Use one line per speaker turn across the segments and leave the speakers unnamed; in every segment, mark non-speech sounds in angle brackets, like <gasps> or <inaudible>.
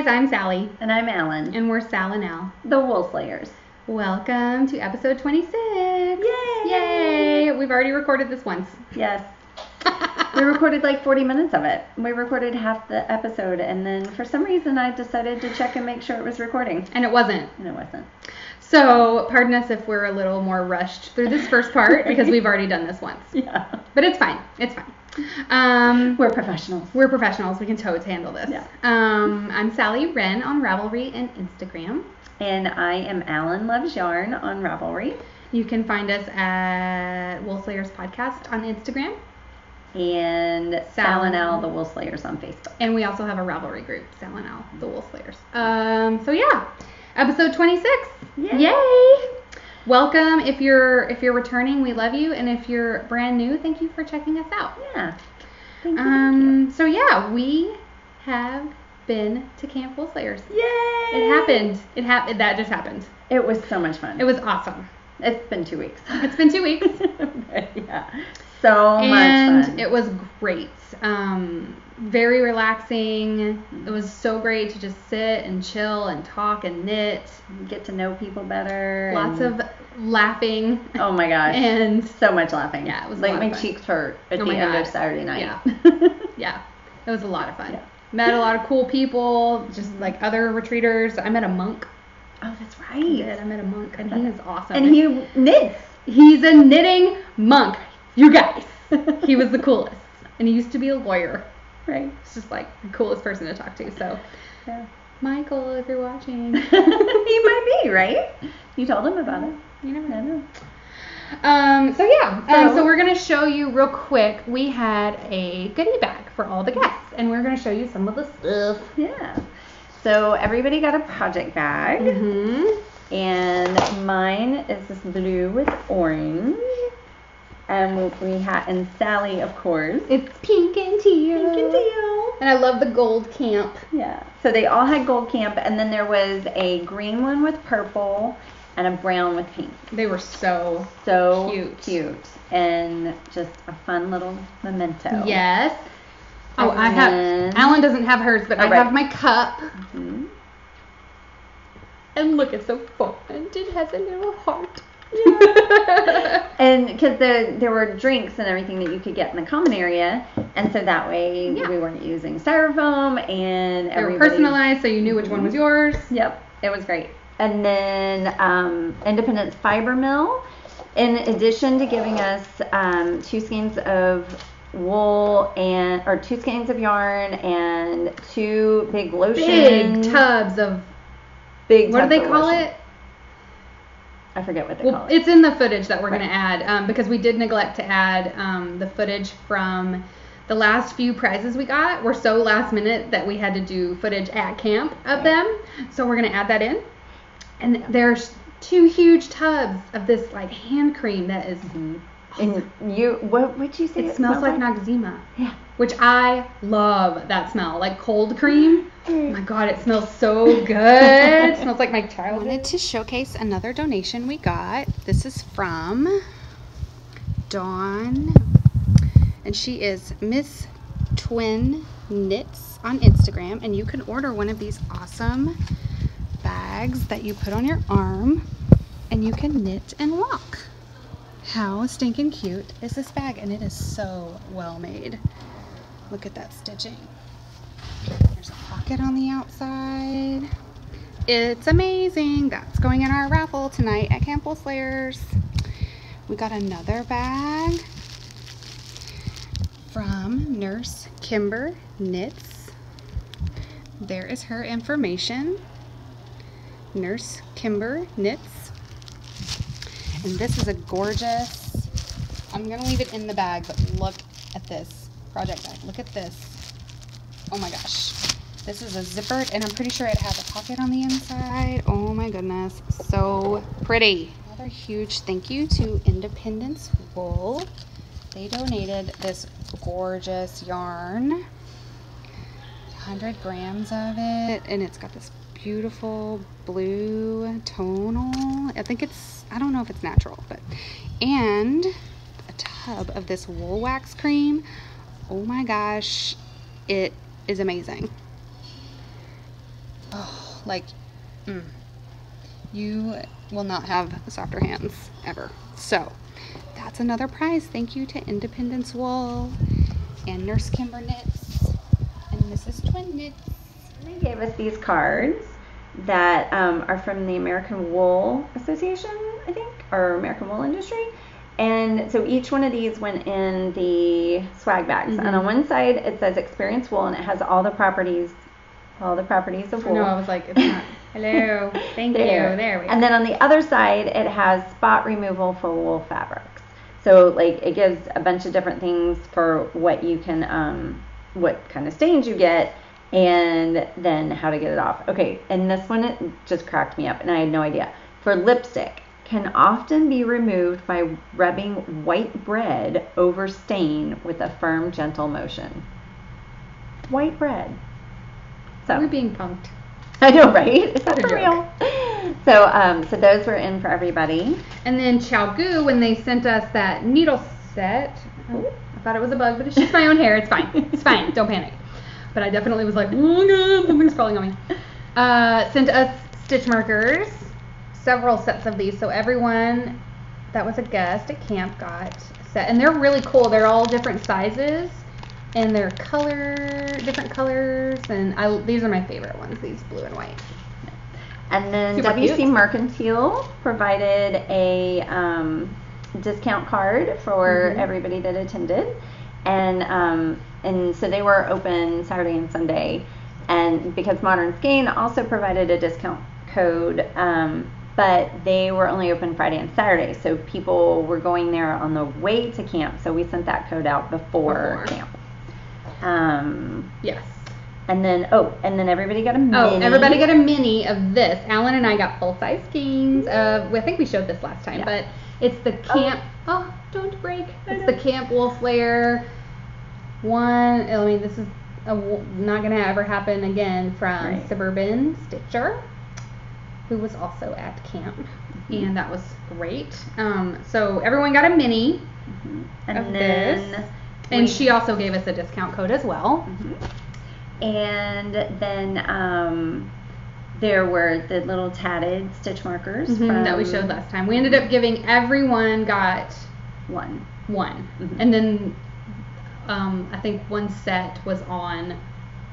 Guys, I'm Sallie,
And I'm Allyn,
and we're Sal and Al.
the Wool Slayers.
Welcome to episode 26.
Yay!
Yay! We've already recorded this once.
Yes. <laughs> We recorded like 40 minutes of it. We recorded half the episode, and then for some reason I decided to check and make sure it was recording.
and it wasn't.
And it wasn't.
So, pardon us if we're a little more rushed through this first part because <laughs> we've already done this once.
Yeah.
But it's fine. It's fine. Um,
We're professionals.
we're professionals. We can totes handle this.
Yeah.
Um, I'm Sallie Wren on Ravelry and Instagram.
And I am Allyn Loves Yarn on Ravelry.
You can find us at Wool Slayers Podcast on Instagram.
And
Sal
and Al. the Wool Slayers on Facebook.
And we also have a Ravelry group, Sal and Al, the Wool Slayers. Um, so yeah, episode 26.
Yay.
Yay! Welcome. If you're if you're returning, we love you, and if you're brand new, thank you for checking us out.
Yeah. Thank you.
Um, so yeah, we have been to Camp Wool Slayers.
you. Yay!
It happened. It happened. That just happened.
It was so much fun.
It was awesome.
It's been two weeks.
It's been two weeks. <laughs>
yeah. So
and
much fun.
it was great. Um, very relaxing. It was so great to just sit and chill and talk and knit.
Get to know people better.
Lots of laughing
Oh my gosh.
and
so much laughing.
Yeah, it was a
like
lot
my
of fun.
cheeks hurt at
Oh
the end
God.
of Saturday night.
Yeah. <laughs> yeah, it was a lot of fun.
Yeah.
Met a lot of cool people, just like other retreaters. I met a monk.
oh, that's
I
right.
did. I met a monk, and he is awesome.
And he knits.
he's a knitting monk. You guys, <laughs> he was the coolest, and he used to be a lawyer.
Right.
It's just like the coolest person to talk to. So,
Yeah.
Michael, if you're watching, <laughs>
he might be, right? You told him about it.
you never know. Um, so yeah, um,
So-
so we're gonna show you real quick. We had a goodie bag for all the guests, and we're gonna show you some of the stuff.
Yeah. So everybody got a project bag,
Mm-hmm.
and mine is this blue with orange. And we had, and Sallie, of course.
It's pink and teal.
Pink and teal.
And I love the gold camp.
Yeah. So they all had gold camp, and then there was a green one with purple and a brown with pink.
They were so
So
Cute.
cute. And just a fun little memento.
yes. Oh,
And
I have. Allyn doesn't have hers, but I
right.
have my cup.
Mhm.
And look, it's so fun. It has a little heart. <laughs>
And because there there were drinks and everything that you could get in the common area, and so that way
Yeah.
we weren't using styrofoam and
they were personalized, so you knew which one was yours.
Yep, it was great. And then um, Independence Fiber Mill, in addition to giving us um, two skeins of wool and or two skeins of yarn and two big lotion,
Big tubs of
big
what do they call
lotion.
it?
I forget what they
Well,
call it.
it's in the footage that we're
Right.
going to add um, because we did neglect to add um, the footage from the last few prizes we got. Were so last minute that we had to do footage at camp of them. So we're going to add that in. And there's two huge tubs of this like hand cream that is.
Mhm. And you, what would you say?
It smells like Noxzema,
Yeah.
which I love that smell, like cold cream. Oh my god, it smells so good. it smells like my <laughs> childhood. wanted to showcase another donation we got. This is from Dawn, and she is Miss Twin Knits on Instagram, and you can order one of these awesome bags that you put on your arm, and you can knit and walk. How stinking cute is this bag? And it is so well made. Look at that stitching. There's a pocket on the outside. It's amazing. That's going in our raffle tonight at Camp Wool Slayers. We got another bag from Nurse Kimber Knits. There is her information. Nurse Kimber Knits. And this is a gorgeous, I'm going to leave it in the bag, but look at this project bag. Look at this. Oh my gosh. This is a zippered, and I'm pretty sure it has a pocket on the inside. Oh my goodness. So pretty. Another huge thank you to Independence Wool. They donated this gorgeous yarn. 100 grams of it, and it's got this beautiful blue tonal. I think it's, I don't know if it's natural, but, and a tub of this wool wax cream. Oh my gosh, it is amazing. like, mm, you will not have softer hands ever. So that's another prize. Thank you to Independence Wool and Nurse Kimber Knits Mrs. Twin Knits.
They gave us these cards that um, are from the American Wool Association, I think, or American Wool Industry. And so each one of these went in the swag bags. And on one side it says Experience Wool, and it has all the properties, all the properties of wool.
No, I was like, it's not. <laughs> Hello, thank
there.
you. There we go.
And then on the other side, it has spot removal for wool fabrics. So like it gives a bunch of different things for what you can, um, what kind of stains you get, and then how to get it off. Okay, and this one it just cracked me up, and I had no idea. For lipstick, can often be removed by rubbing white bread over stain with a firm, gentle motion. White bread. So
We're being punked. <laughs>
I know, right? Is that <laughs> for real? So, um, so those were in for everybody.
And then Gu, when they sent us that needle set, oh, I thought it was a bug, but it's just my own hair. It's fine. It's fine. Don't panic. But I definitely was like, oh god, something's crawling on me. Uh, sent us stitch markers, several sets of these. So everyone that was a guest at camp got a set, and they're really cool. They're all different sizes. And they're color, different colors, and I, these are my favorite ones. These blue and white.
And then
Super
WC
cute.
Mercantile provided a um, discount card for
Mhm.
everybody that attended, and um, and so they were open Saturday and Sunday, and because Modern Skein also provided a discount code. Um, but they were only open Friday and Saturday, so people were going there on the way to camp. So we sent that code out before,
Before.
camp. Um,
Yes.
and then oh, and then everybody got a mini.
Oh, everybody got a mini of this. Allyn and I got full size skeins of. I think we showed this last time,
Yeah.
but it's the camp. Oh, don't break!
I
It's
know.
the Camp Wool Slayer one. I mean, this is a, not gonna ever happen again from
Right.
Suburban Stitcher, who was also at camp,
Mm-hmm.
and that was great. Um, so everyone got a mini,
and
of
then
this. and
we-
she also gave us a discount code as well.
and then um, there were the little tatted stitch markers
Mhm, that we showed last time. We ended up giving everyone got
one.
one,
Mhm.
and then um, I think one set was on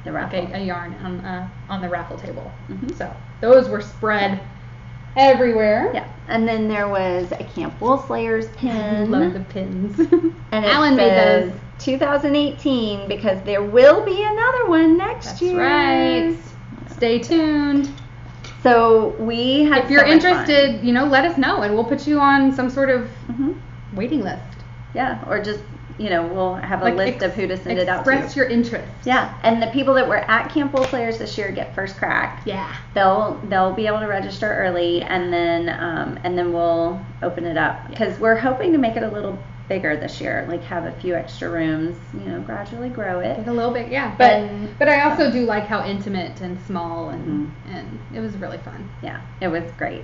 The
like
raffle.
a, a yarn on uh, on the raffle table.
Mhm.
So those were spread everywhere.
Yeah, and then there was a Camp Wool Slayers pin. <laughs>
Love the pins. <laughs>
and it <laughs>
Alan made those.
2018 because there will be another one next
That's
year.
right. Stay tuned.
So we had.
If you're
so
interested, you know, let us know, and we'll put you on some sort of
Mhm.
waiting list.
Yeah, or just you know we'll have a
Like,
list
ex-
of who to send it out to.
Express your interest.
Yeah, and the people that were at Camp Wool Slayers this year get first crack.
Yeah.
They'll they'll be able to register early, and then um, and then we'll open it up because we're hoping to make it a little bigger this year, like have a few extra rooms, you know, gradually grow it.
Like a little bit, yeah. But
And-
but I also do like how intimate and small and
Mhm.
and it was really fun.
Yeah, it was great.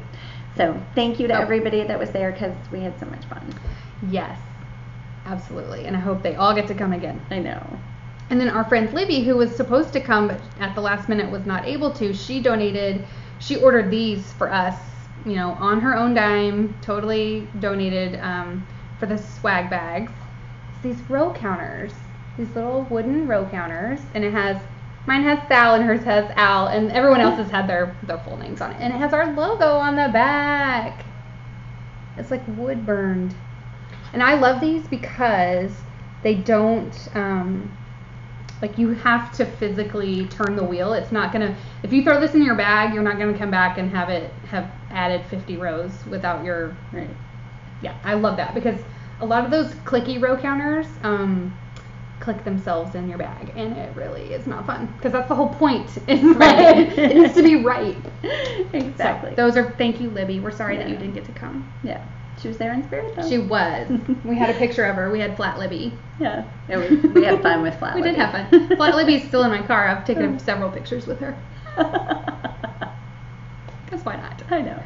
So thank you to
Oh.
everybody that was there because we had so much fun.
Yes. Absolutely. And I hope they all get to come again.
I know.
And then our friend Libby, who was supposed to come but at the last minute was not able to, she donated, she ordered these for us, you know, on her own dime, totally donated um, for the swag bags. These row counters, these little wooden row counters, and it has, mine has Sal and hers has Al, and everyone else has had their, their full names on it. And it has our logo on the back. It's like wood burned. And I love these because they don't um, like you have to physically turn the wheel. It's not gonna if you throw this in your bag, you're not gonna come back and have it have added 50 rows without your
Right.
Yeah. I love that because a lot of those clicky row counters um, click themselves in your bag, and it really is not fun because that's the whole point. <laughs> Is
Right.
it needs to be right. <laughs>
exactly.
So those are thank you, Libby. We're sorry that you didn't get to come.
yeah, she was there in spirit though.
She was. <laughs> we had a picture of her. We had Flat Libby.
yeah, it was, we had fun with Flat Libby.
We did have fun. Flat Libby's still in my car. I've taken several pictures with her. Because why not?
I know.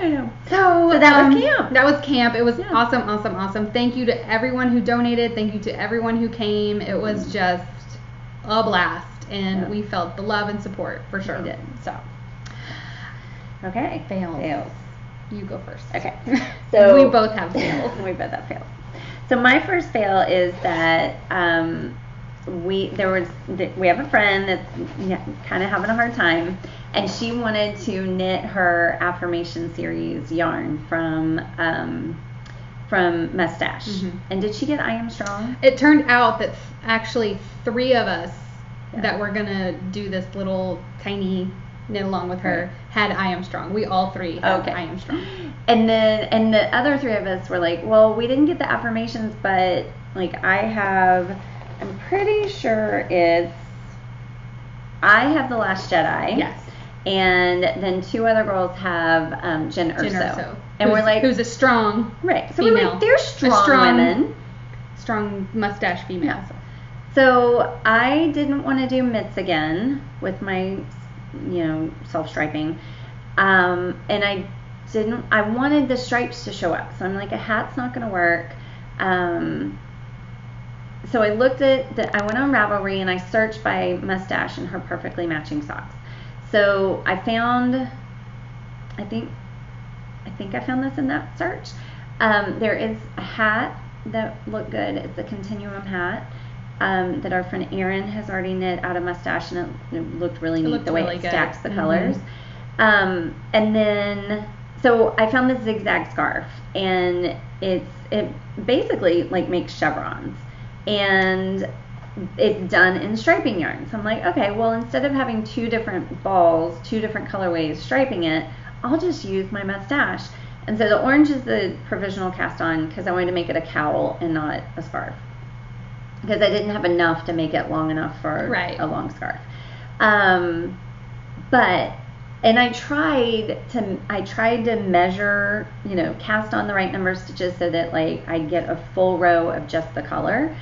I know.
So,
So that was
um,
camp.
That was camp. It was
Yeah.
awesome, awesome, awesome. Thank you to everyone who donated. Thank you to everyone who came. It was just a blast, and
Yeah.
we felt the love and support for sure.
We did.
So,
Okay.
Fails.
Fails.
You go first.
Okay. <laughs> So
we both have <laughs> fails.
we both have fails. So my first fail is that um, we there was we have a friend that's kind of having a hard time, and she wanted to knit her affirmation series yarn from um, from Must Stash.
Mhm.
And did she get I Am Strong?
It turned out that actually three of us
Yeah.
that were gonna do this little tiny knit along with her had I am strong. We all three had
Okay.
I am strong.
And then and the other three of us were like, well, we didn't get the affirmations, but like I have, I'm pretty sure it's I have the Last Jedi.
Yes.
And then two other girls have um, Jyn Erso.
Jen
And we're like,
who's a strong,
right. So we're like, they're strong,
strong-
women.
strong mustache female.
So I didn't want to do mitts again with my, you know, self striping, um, and I didn't. I wanted the stripes to show up, so I'm like, a hat's not going to work. Um, so I looked at the. I went on Ravelry and I searched by Must Stash and her perfectly matching socks. So I found. I think. I think I found this in that search. Um, there is a hat that looked good. It's a continuum hat um, that our friend Erin has already knit out of Must Stash, and it, it looked really neat
looked
the way
really
it
good.
stacks the
Mhm.
colors. Um, and then, so I found this zigzag scarf, and it's it basically like makes chevrons, and it's done in striping yarn. So I'm like, okay, well instead of having two different balls, two different colorways striping it, I'll just use my Must Stash. And so the orange is the provisional cast on because I wanted to make it a cowl and not a scarf because I didn't have enough to make it long enough for
Right.
a long scarf. Um, but and I tried to I tried to measure, you know, cast on the right number of stitches so that like I get a full row of just the color.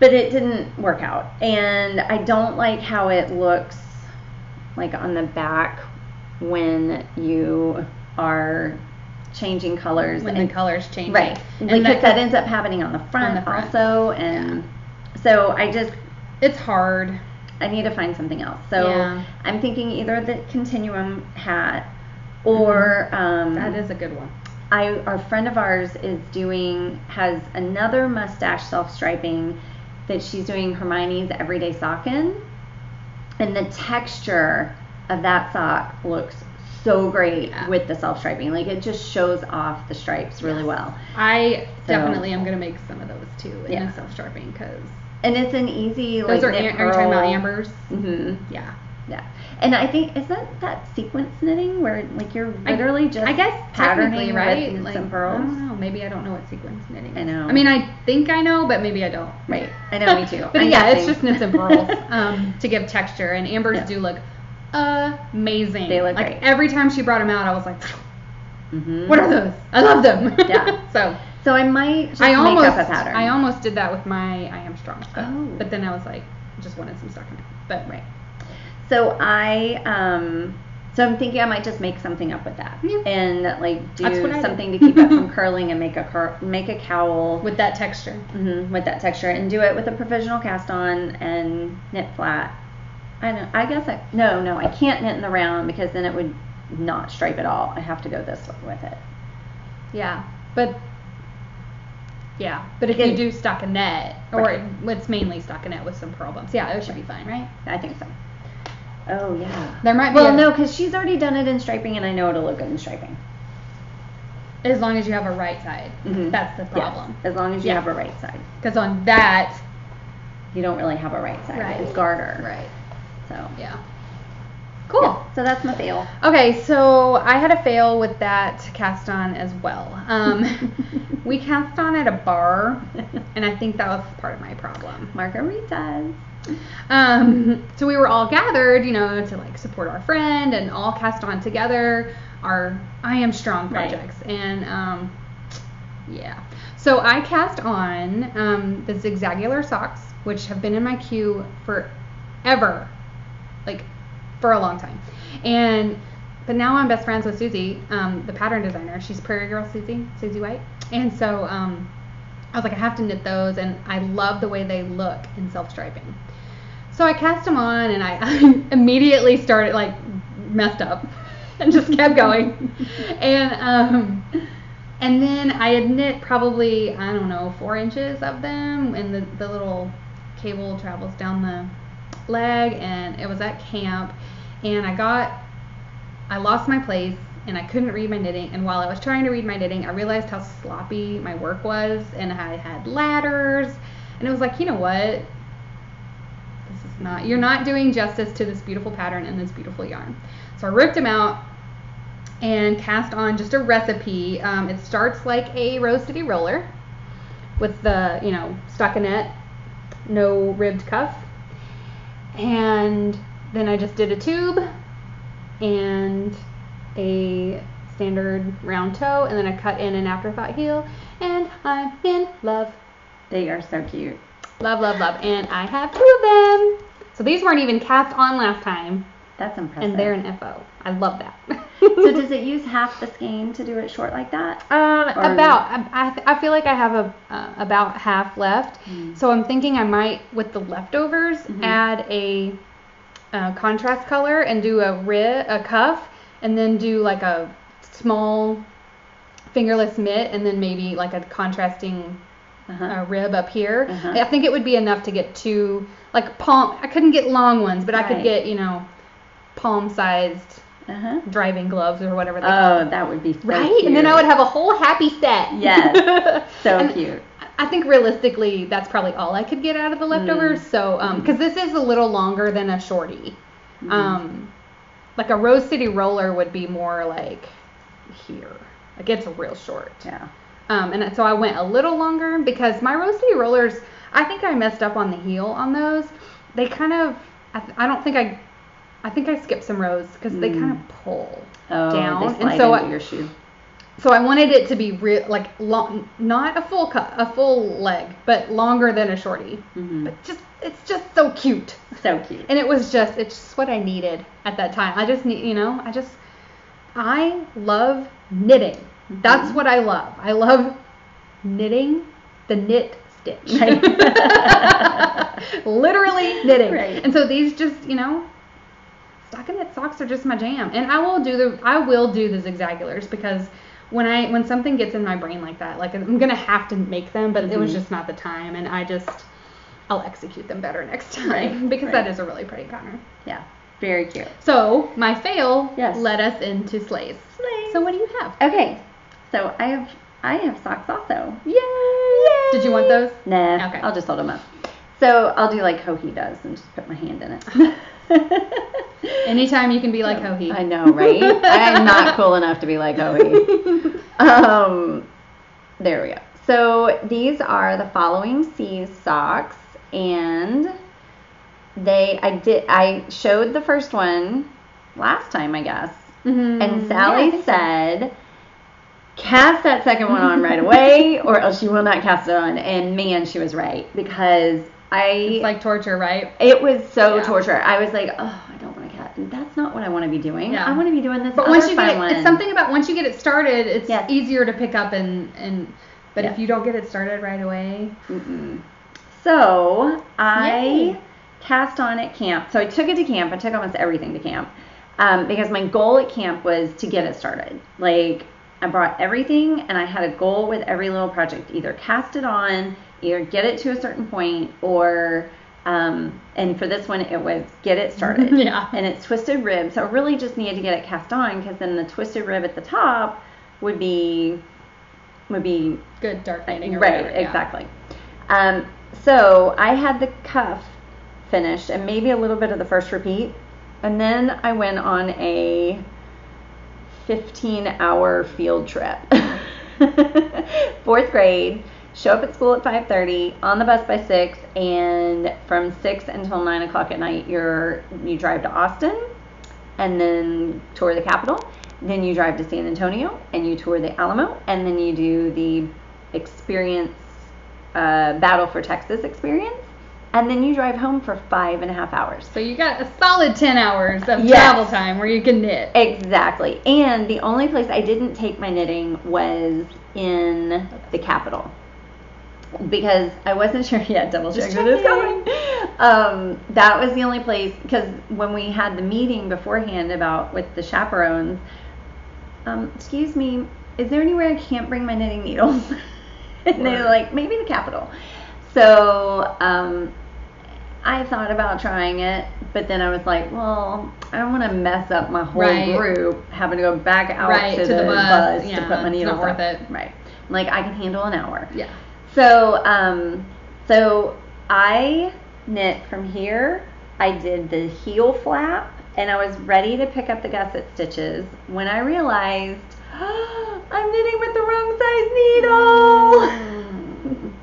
But it didn't work out. And I don't like how it looks like on the back when you are changing colors
When
and
the colors change.
Right.
And
because that,
that-
ends up happening on the front,
the front.
also and so I just
It's hard.
I need to find something else. So
Yeah.
I'm thinking either the continuum hat or um
Mm-hmm. That is a good one.
I our friend of ours is doing has another Must Stash self striping that she's doing Hermione's everyday sock in. And the texture of that sock looks so great
Yeah.
with the self striping. Like it just shows off the stripes really
Yes.
well.
I
So-
definitely am gonna make some of those too in
Yeah.
the self striping because
And it's an easy like
those are.
knit
Are you talking about ambers?
Mhm.
Yeah.
Yeah. And I think is that that sequence knitting where like you're
I-
literally just
I guess technically,
patterning
right?
with
Like,
some
I don't know. Maybe I don't know what sequence knitting.
I know.
I mean, I think I know, but maybe I don't.
Right. I know, <laughs> me too.
but
I'm
yeah, it's just knits and purls <laughs> um, to give texture, and ambers
Yeah.
do look amazing.
They look
like
great.
every time she brought them out, I was like,
Mhm.
"What are those? I love them."
Yeah. <laughs>
so
So I might just
I
make
almost,
up a pattern.
I almost did that with my I am strong stuff,
Oh.
but then I was like, just wanted some stockinette. But
Right. So I um so I'm thinking I might just make something up with that
Yeah.
and like do
what I did.
something to keep it from <laughs> curling and make a cur- make a cowl
with that texture,
mhm, with that texture and do it with a provisional cast on and knit flat. I know. I guess I no no I can't knit in the round because then it would not stripe at all. I have to go this way with it.
yeah, but. Yeah, but if
Good.
you do stockinette, or
Right.
it's mainly stockinette with some purl bumps, yeah, it should be fine, right?
I think so. Oh yeah.
There might be
Well,
a-
no, because she's already done it in striping, and I know it'll look good in striping.
As long as you have a right side,
Mhm.
that's the
Yes,
problem.
as long as you
Yeah.
have a right side.
Because on that,
You don't really have a right side.
Right.
It's garter.
right,
So.
yeah. Cool.
Yeah, so that's my fail.
Okay, so I had a fail with that cast on as well. Um, <laughs> we cast on at a bar, and I think that was part of my problem.
Margaritas.
Um, <laughs> so we were all gathered, you know, to like support our friend and all cast on together our I Am Strong
Right.
projects. And um, yeah. So I cast on um, the zigzagular socks, which have been in my queue forever, like for a long time. And but now I'm best friends with Susie, um, the pattern designer. She's Prairie Girl Susie, Susie White. And so um, I was like, I have to knit those, and I love the way they look in self striping. So I cast them on, and I, <laughs> I immediately started like messed up. <laughs> and just kept going. and um, and then I had knit probably I don't know four inches of them, and the the little cable travels down the leg, and it was at camp, and I got I lost my place and I couldn't read my knitting. And while I was trying to read my knitting, I realized how sloppy my work was, and I had ladders, and it was like, you know what? This is not. You're not doing justice to this beautiful pattern and this beautiful yarn. So I ripped them out and cast on just a recipe. Um, it starts like a Rose City roller with the you know stockinette, no ribbed cuff, and then I just did a tube and a standard round toe, and then I cut in an afterthought heel, and I'm in love.
They are so cute.
Love, love, love. And I have two of them. So these weren't even cast on last time,
That's impressive.
and they're an FO. I love that.
so <laughs> does it use half the skein to do it short like that?
Um, about I, I, feel like I have a uh, about half left,
Mm.
so I'm thinking I might with the leftovers
Mhm.
add a, uh contrast color and do a rib a cuff, and then do like a small fingerless mitt, and then maybe like a contrasting
Uh-huh.
uh, rib up here.
Uh-huh.
I think it would be enough to get two like palm. I couldn't get long ones, but I could get you know palm sized
Uh-huh.
driving gloves or whatever they
Oh, that would be so
Right?
cute.
And then I would have a whole happy set.
Yes. <laughs> So
And
cute.
I think realistically, that's probably all I could get out of the leftovers.
Mm.
So, because this is a little longer than a shorty.
Mhm.
Um, like a Rose City roller would be more like here. Like it's real short.
Yeah.
Um, and so I went a little longer because my Rose City rollers, I think I messed up on the heel on those. They kind of, I, th- I don't think I, I think I skipped some rows because they
Mm.
kind of pull
Oh,
down.
they
and so
into
I,
your shoe.
So I wanted it to be real, like long, not a full cut, a full leg, but longer than a shorty.
hmm
But just, it's just so cute.
So cute.
And it was just, it's just what I needed at that time. I just need, you know, I just, I love knitting. That's
Mhm.
what I love. I love knitting the knit stitch.
Right. <laughs>
Literally knitting.
Right.
And so these just, you know, stockinette socks are just my jam. And I will do the, I will do the zigzagulars because when I, when something gets in my brain like that, like I'm gonna have to make them, but it was
Mhm.
just not the time. And I just, I'll execute them better next time
Right, <laughs>
because
right.
that is a really pretty pattern.
yeah. Very cute.
So my fail
Yes.
led us into slays.
Slays.
So what do you have?
Okay. So I have I have socks also.
Yay! Did you want those?
Nah.
Okay.
I'll just hold them up. So I'll do like Hohi does and just put my hand in it. <laughs> <laughs>
Anytime you can be like Hohi.
I know, right? I'm not cool enough to be like Hohi. <laughs> Um, there we go. So these are the following Seas socks, and they I did I showed the first one last time, I guess,
Mhm.
and
Yeah, Sallie so.
said. Cast that second one on right away, or else you will not cast it on. And man, she was right because I
It's like torture, right?
it was so
Yeah.
torture. I was like, oh, I don't want to cast. That's not what I want to be doing.
Yeah.
I want to be doing this.
But once you get it,
one.
it's something about once you get it started, it's
Yes.
easier to pick up and and. But if you don't get it started right away,
Mm-mm. So I
Yay.
cast on at camp. So I took it to camp. I took almost everything to camp um, because my goal at camp was to get it started. Like I brought everything, and I had a goal with every little project: either cast it on, either get it to a certain point, or um, and for this one it was get it started. <laughs>
Yeah.
And it's twisted rib, so I really just needed to get it cast on because then the twisted rib at the top would be would be
good dark knitting
right
whatever, yeah.
exactly um, so i had the cuff finished and maybe a little bit of the first repeat and then i went on a 15 hour field trip <laughs> fourth grade show up at school at 5.30 on the bus by 6 and from 6 until 9 o'clock at night you're you drive to austin and then tour the Capitol. Then you drive to San Antonio and you tour the Alamo, and then you do the experience, uh, Battle for Texas experience, and then you drive home for five and a half hours.
So you got a solid ten hours of
Yes.
travel time where you can knit.
Exactly. And the only place I didn't take my knitting was in the Capitol. Because I wasn't <laughs> sure. yet. double check
Just
that going. Um, that was the only place because when we had the meeting beforehand about with the chaperones, um, excuse me, is there anywhere I can't bring my knitting needles? <laughs> and they're like, maybe the Capitol. So um, I thought about trying it, but then I was like, well, I don't want to mess up my whole
Right.
group having to go back out
Right,
to,
to the bus.
bus, to put my
it's
needles
not worth
up.
it.
Right. Like I can handle an hour.
Yeah.
So, um, so I knit from here. I did the heel flap, and I was ready to pick up the gusset stitches when I realized <gasps> I'm knitting with the wrong size needle. <laughs>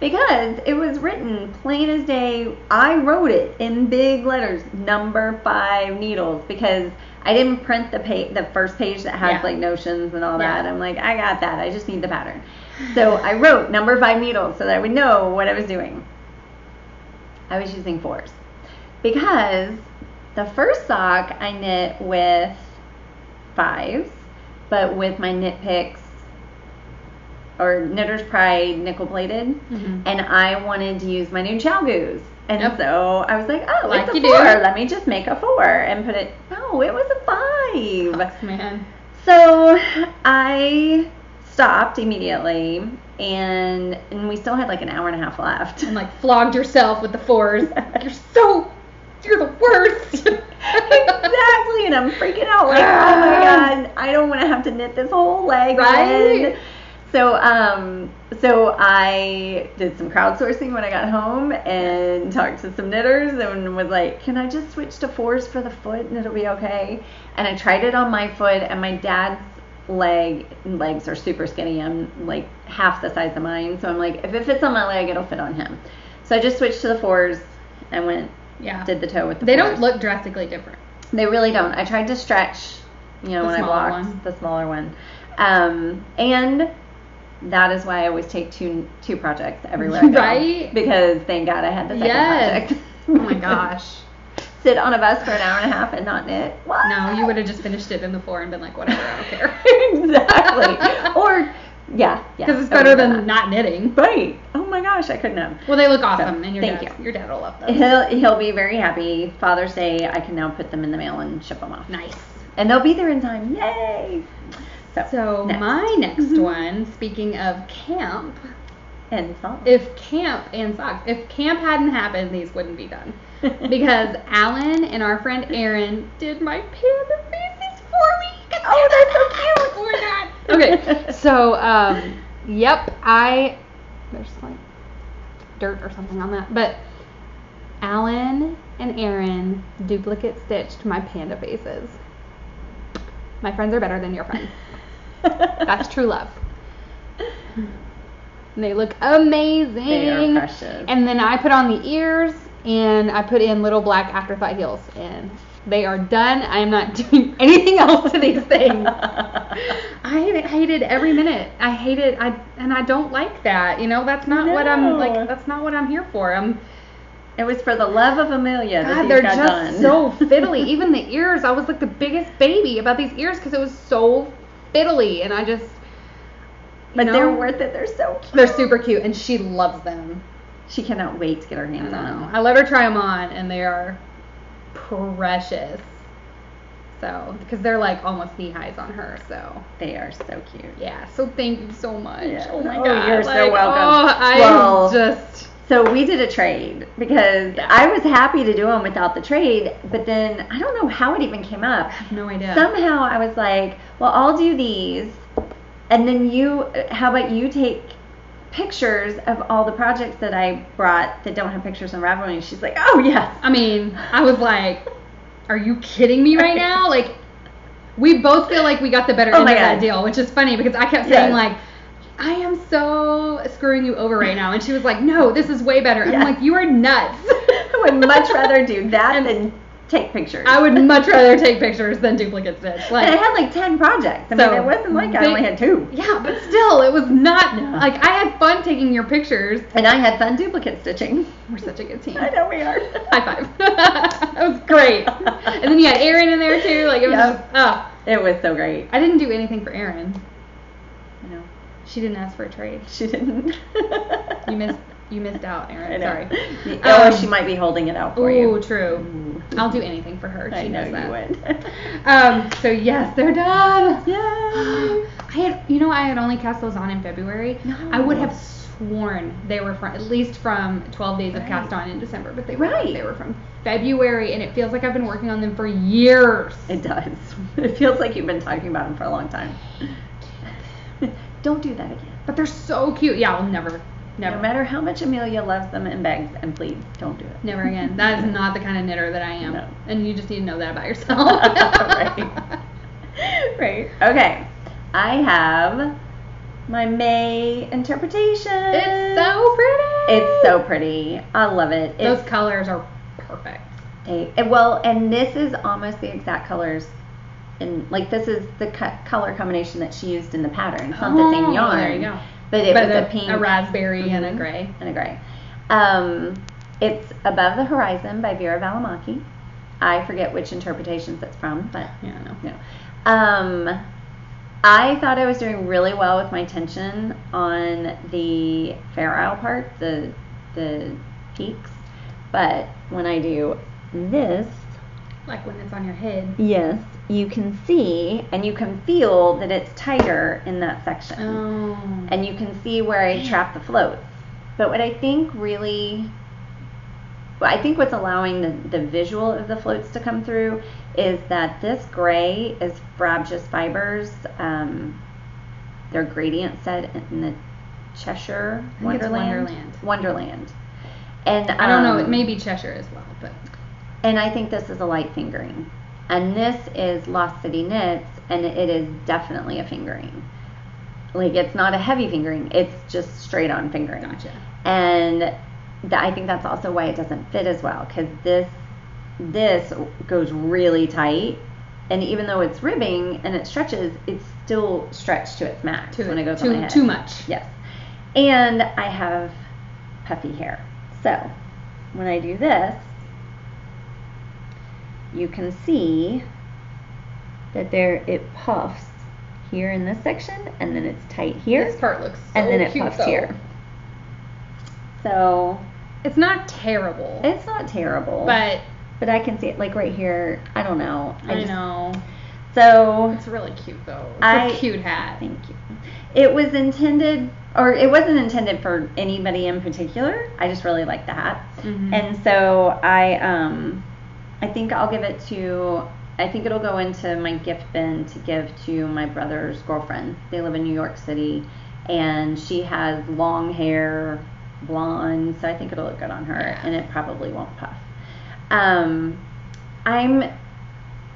because it was written plain as day. I wrote it in big letters, number five needles, because I didn't print the page, the first page that has
Yeah.
like notions and all
Yeah.
that. I'm like, I got that. I just need the pattern. So I wrote number five needles so that I would know what I was doing. I was using fours because the first sock I knit with fives, but with my knit picks or Knitter's Pride nickel plated,
Mhm.
and I wanted to use my new ChiaoGoos. And
Yep.
so I was like, oh,
Like
it's a
you do.
four. Let me just make a four and put it. No, it was a five.
Fucks, man.
So I stopped immediately, and and we still had like an hour and a half left.
And like flogged yourself with the fours. <laughs> You're so, you're the worst.
exactly, and I'm freaking out like, oh my god, I don't want to have to knit this whole leg
Right?
again. So um, so I did some crowdsourcing when I got home and talked to some knitters and was like, can I just switch to fours for the foot and it'll be okay? And I tried it on my foot, and my dad's leg legs are super skinny. I'm like half the size of mine, so I'm like, if it fits on my leg, it'll fit on him. So I just switched to the fours and went
yeah.
did the toe with the
They
fours.
don't look drastically different.
They really don't. I tried to stretch, you know,
The
when I walked
one.
the smaller one, um, and that is why I always take two two projects everywhere. I go. <laughs>
Right?
Because thank God I had the second
Yes.
project.
Oh my <laughs> gosh.
Sit on a bus for an hour and a half and not knit. What?
No, you would have just finished it in the four and been like, whatever, I don't care. <laughs>
exactly. or yeah, yeah.
Because it's better than
that.
not knitting.
Right. Oh my gosh, I couldn't have.
Well, they look awesome, and your
thank
dad,
you.
your dad will love them.
He'll he'll be very happy. Father's Day, I can now put them in the mail and ship them off.
Nice.
And they'll be there in time. Yay! So,
So
next.
my next
Mhm.
one, speaking of camp,
and song.
if camp and socks, if camp hadn't happened, these wouldn't be done. Because Allyn and our friend Erin did my panda faces for me.
Oh, they're so cute. <laughs>
Oh my god. Okay, so um, yep, I there's like dirt or something on that, but Allyn and Erin duplicate stitched my panda faces. My friends are better than your friends. <laughs> That's true love. And they look amazing.
They are precious.
And then I put on the ears and I put in little black afterthought heels and they are done. I am not <laughs> doing anything else to these things. I hate it, hated every minute. I hate it. I and I don't like that. You know, that's not what I'm like. That's not what I'm here for. I'm.
It was for the love of Amelia that
God, they're just
done.
so <laughs> fiddly. Even the ears, I was like the biggest baby about these ears because it was so fiddly, and I just.
but
know,
they're worth it. They're so cute.
They're super cute, and she loves them.
She cannot wait to get her hands
know.
on.
I let her try them on, and they are precious. So, because they're like almost knee highs on her, so
They are so cute.
yeah. So thank you so much.
Yeah.
Oh my
Oh,
god,
you're so
oh,
welcome.
Oh, I
Well,
just
So we did a trade because
Yeah.
I was happy to do them without the trade, but then I don't know how it even came up.
have no idea.
Somehow I was like, well, I'll do these, and then you, uh, how about you take pictures of all the projects that I brought that don't have pictures on Ravelry? And she's like, oh yes.
I mean, I was like, are you kidding me right now? <laughs> Like, we both feel like we got the better
Oh
end of that deal, which is funny because I kept
Yes.
saying like. I am so screwing you over right now. And she was like, No, this is way better. And I'm like, You are nuts. <laughs>
I would much rather do that <laughs> than take pictures.
I would much rather take pictures than duplicate stitch.
And I had like 10 projects. I
So,
mean, it wasn't like I
they-
only had two.
yeah, but still, it was not
No.
like I had fun taking your pictures.
And I had fun duplicate stitching.
We're such a good team.
I know we are. <laughs>
High five. <laughs> that was great. And then you had Erin in there too. Like it was
Yep.
just, ah.
It was so great.
I didn't do anything for Erin.
I know.
She didn't ask for a trade.
She didn't. <laughs>
You missed you missed out,
I
Erin. Sorry. <laughs>
Oh,
Um,
she might be holding it out for
Ooh,
you.
true.
Ooh.
I'll do anything for her. She
I know
knows that.
you would. <laughs>
Um, so yes, they're done. <gasps>
Yay! <gasps>
I had, you know, I had only cast those on in February.
No.
I would have sworn they were from at least from 12 days of cast on in December, but they were
Right.
they were from February, and it feels like I've been working on them for years.
It does. <laughs> It feels like you've been talking about them for a long time. <sighs> Don't do that again.
But they're so cute. Yeah, I'll never, never,
No matter how much Amelia loves them and begs and pleads, don't do it.
never again. That is not the kind of knitter that I am,
No.
and you just need to know that about <laughs> yourself.
right. right. Okay. I have my May interpretation.
It's so pretty.
It's so pretty. I love it.
Those
It's
colors are perfect.
they, well, and this is almost the exact colors. And like this is the co- color combination that she used in the pattern. It's not the same
Oh,
yarn.
there you go.
But it
but
was
a,
a, pink,
a raspberry and a
Mhm.
gray.
and a gray. Um, it's Above the Horizon by Veera Välimäki. I forget which interpretations it's from, but
Yeah, I know.
no. Um, I thought I was doing really well with my tension on the Fair Isle part, the the peaks, but when I do this,
Like when it's on your head.
yes, you can see and you can feel that it's tighter in that section
Oh.
and you can see where I trap the floats. But what I think really, well, I think what's allowing the, the visual of the floats to come through is that this gray is Frabjous Fibers. Um, their gradient set in the Cheshire
I think it's
Wonderland.
Wonderland.
Wonderland. And
I don't know. It
um,
may be Cheshire as well, but
and I think this is a light fingering. And this is Lost City Knits, and it is definitely a fingering. Like, it's not a heavy fingering, it's just straight on fingering.
gotcha.
And th- I think that's also why it doesn't fit as well, because this, this goes really tight. And even though it's ribbing and it stretches, it's still stretched to its max
Too,
when it goes
too,
on my head.
too much.
Yes. And I have puffy hair. So when I do this, you can see that there it puffs here in this section and then it's tight here
This part looks so
and then it puffs
though.
here. So
It's not terrible,
it's not terrible.
but
but I can see it like right here. I don't know.
I,
just-
know
So
it's really cute though. It's
I-
a cute hat.
Thank you. It was intended, or it wasn't intended for anybody in particular. I just really like the hat,
Mhm.
and so I, um, I think I'll give it to. I think it'll go into my gift bin to give to my brother's girlfriend. They live in New York City, and she has long hair, blonde, so I think it'll look good on her,
Yeah.
and it probably won't puff. Um, I'm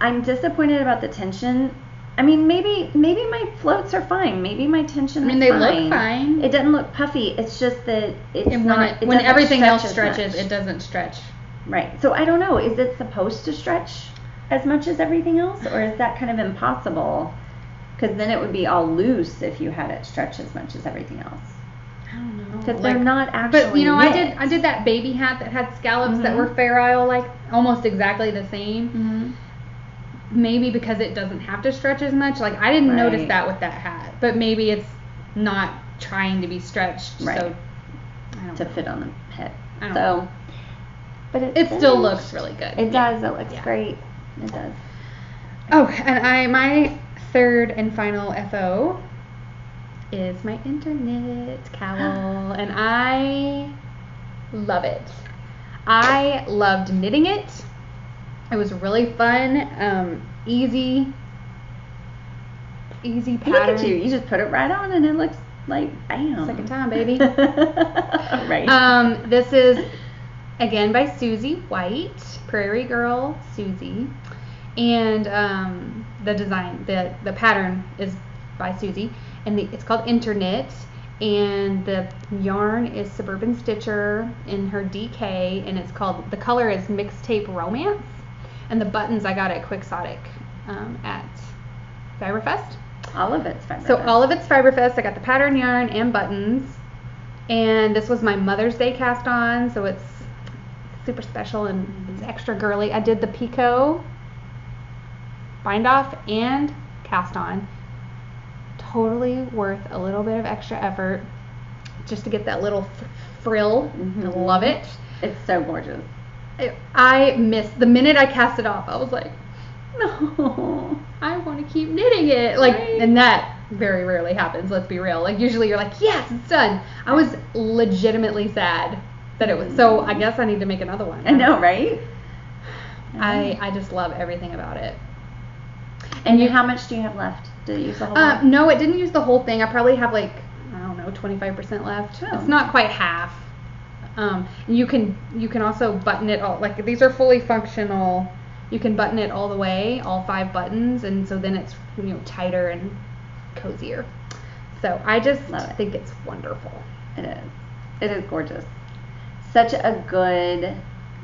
I'm disappointed about the tension. I mean, maybe maybe my floats are fine. Maybe my tension.
I mean,
is
they look
fine.
fine.
It doesn't look puffy. It's just that it's
and when
not.
it,
it
when everything else stretches, it doesn't stretch.
Right. So I don't know. Is it supposed to stretch as much as everything else, or is that kind of impossible? Because then it would be all loose if you had it stretch as much as everything else.
I don't know.
Because they're not actually.
But you know, I did. I did that baby hat that had scallops that
Mhm.
were Fair Isle like almost exactly the same.
Mhm.
Maybe because it doesn't have to stretch as much. Like I didn't notice that with that hat, but maybe it's not trying to be stretched.
Right.
So
to
know.
fit on the head.
I don't
So,
know.
But it,
It still looks really good.
It
Yeah.
does. It looks
Yeah.
great. It does.
Oh, and I my third and final FO is my Interknit cowl, <gasps> and I love it. I loved knitting it. It was really fun, um, easy, easy pattern.
Look at you. You just put it right on and it looks like bam.
Second time, baby. <laughs> <laughs>
right.
Um, this is again by Susie White, Prairie Girl Susie, and um, the design, the the pattern is by Susie, and the, it's called Interknit, and the yarn is Suburban Stitcher in her DK, and it's called the color is Mixtape Romance, and the buttons I got at Quixotic um, at Fiberfest.
all of it's fiber.
So all of it's Fiberfest. I got the pattern yarn and buttons. And this was my Mother's Day cast on, so it's super special and it's extra girly. I did the Picot bind off and cast on. totally worth a little bit of extra effort just to get that little frill. I
Mhm.
love it.
It's so gorgeous.
I, I missed the minute I cast it off. I was like,
No.
I want to keep knitting it. Like,
Right.
and that very rarely happens. Let's be real. Like, usually you're like, yes, it's done. I was legitimately sad that it was. So I guess I need to make another one.
I know, right?
I I just love everything about it.
And you, how much do you have left? Did you use the whole
Uh, no, it didn't use the whole thing. I probably have like I don't know, 25% left.
Oh.
It's not quite half. Um, you can you can also button it all. Like these are fully functional. You can button it all the way, all five buttons, and so then it's you know tighter and cozier. So I just
Love it.
think it's wonderful.
It is. It is gorgeous. Such a good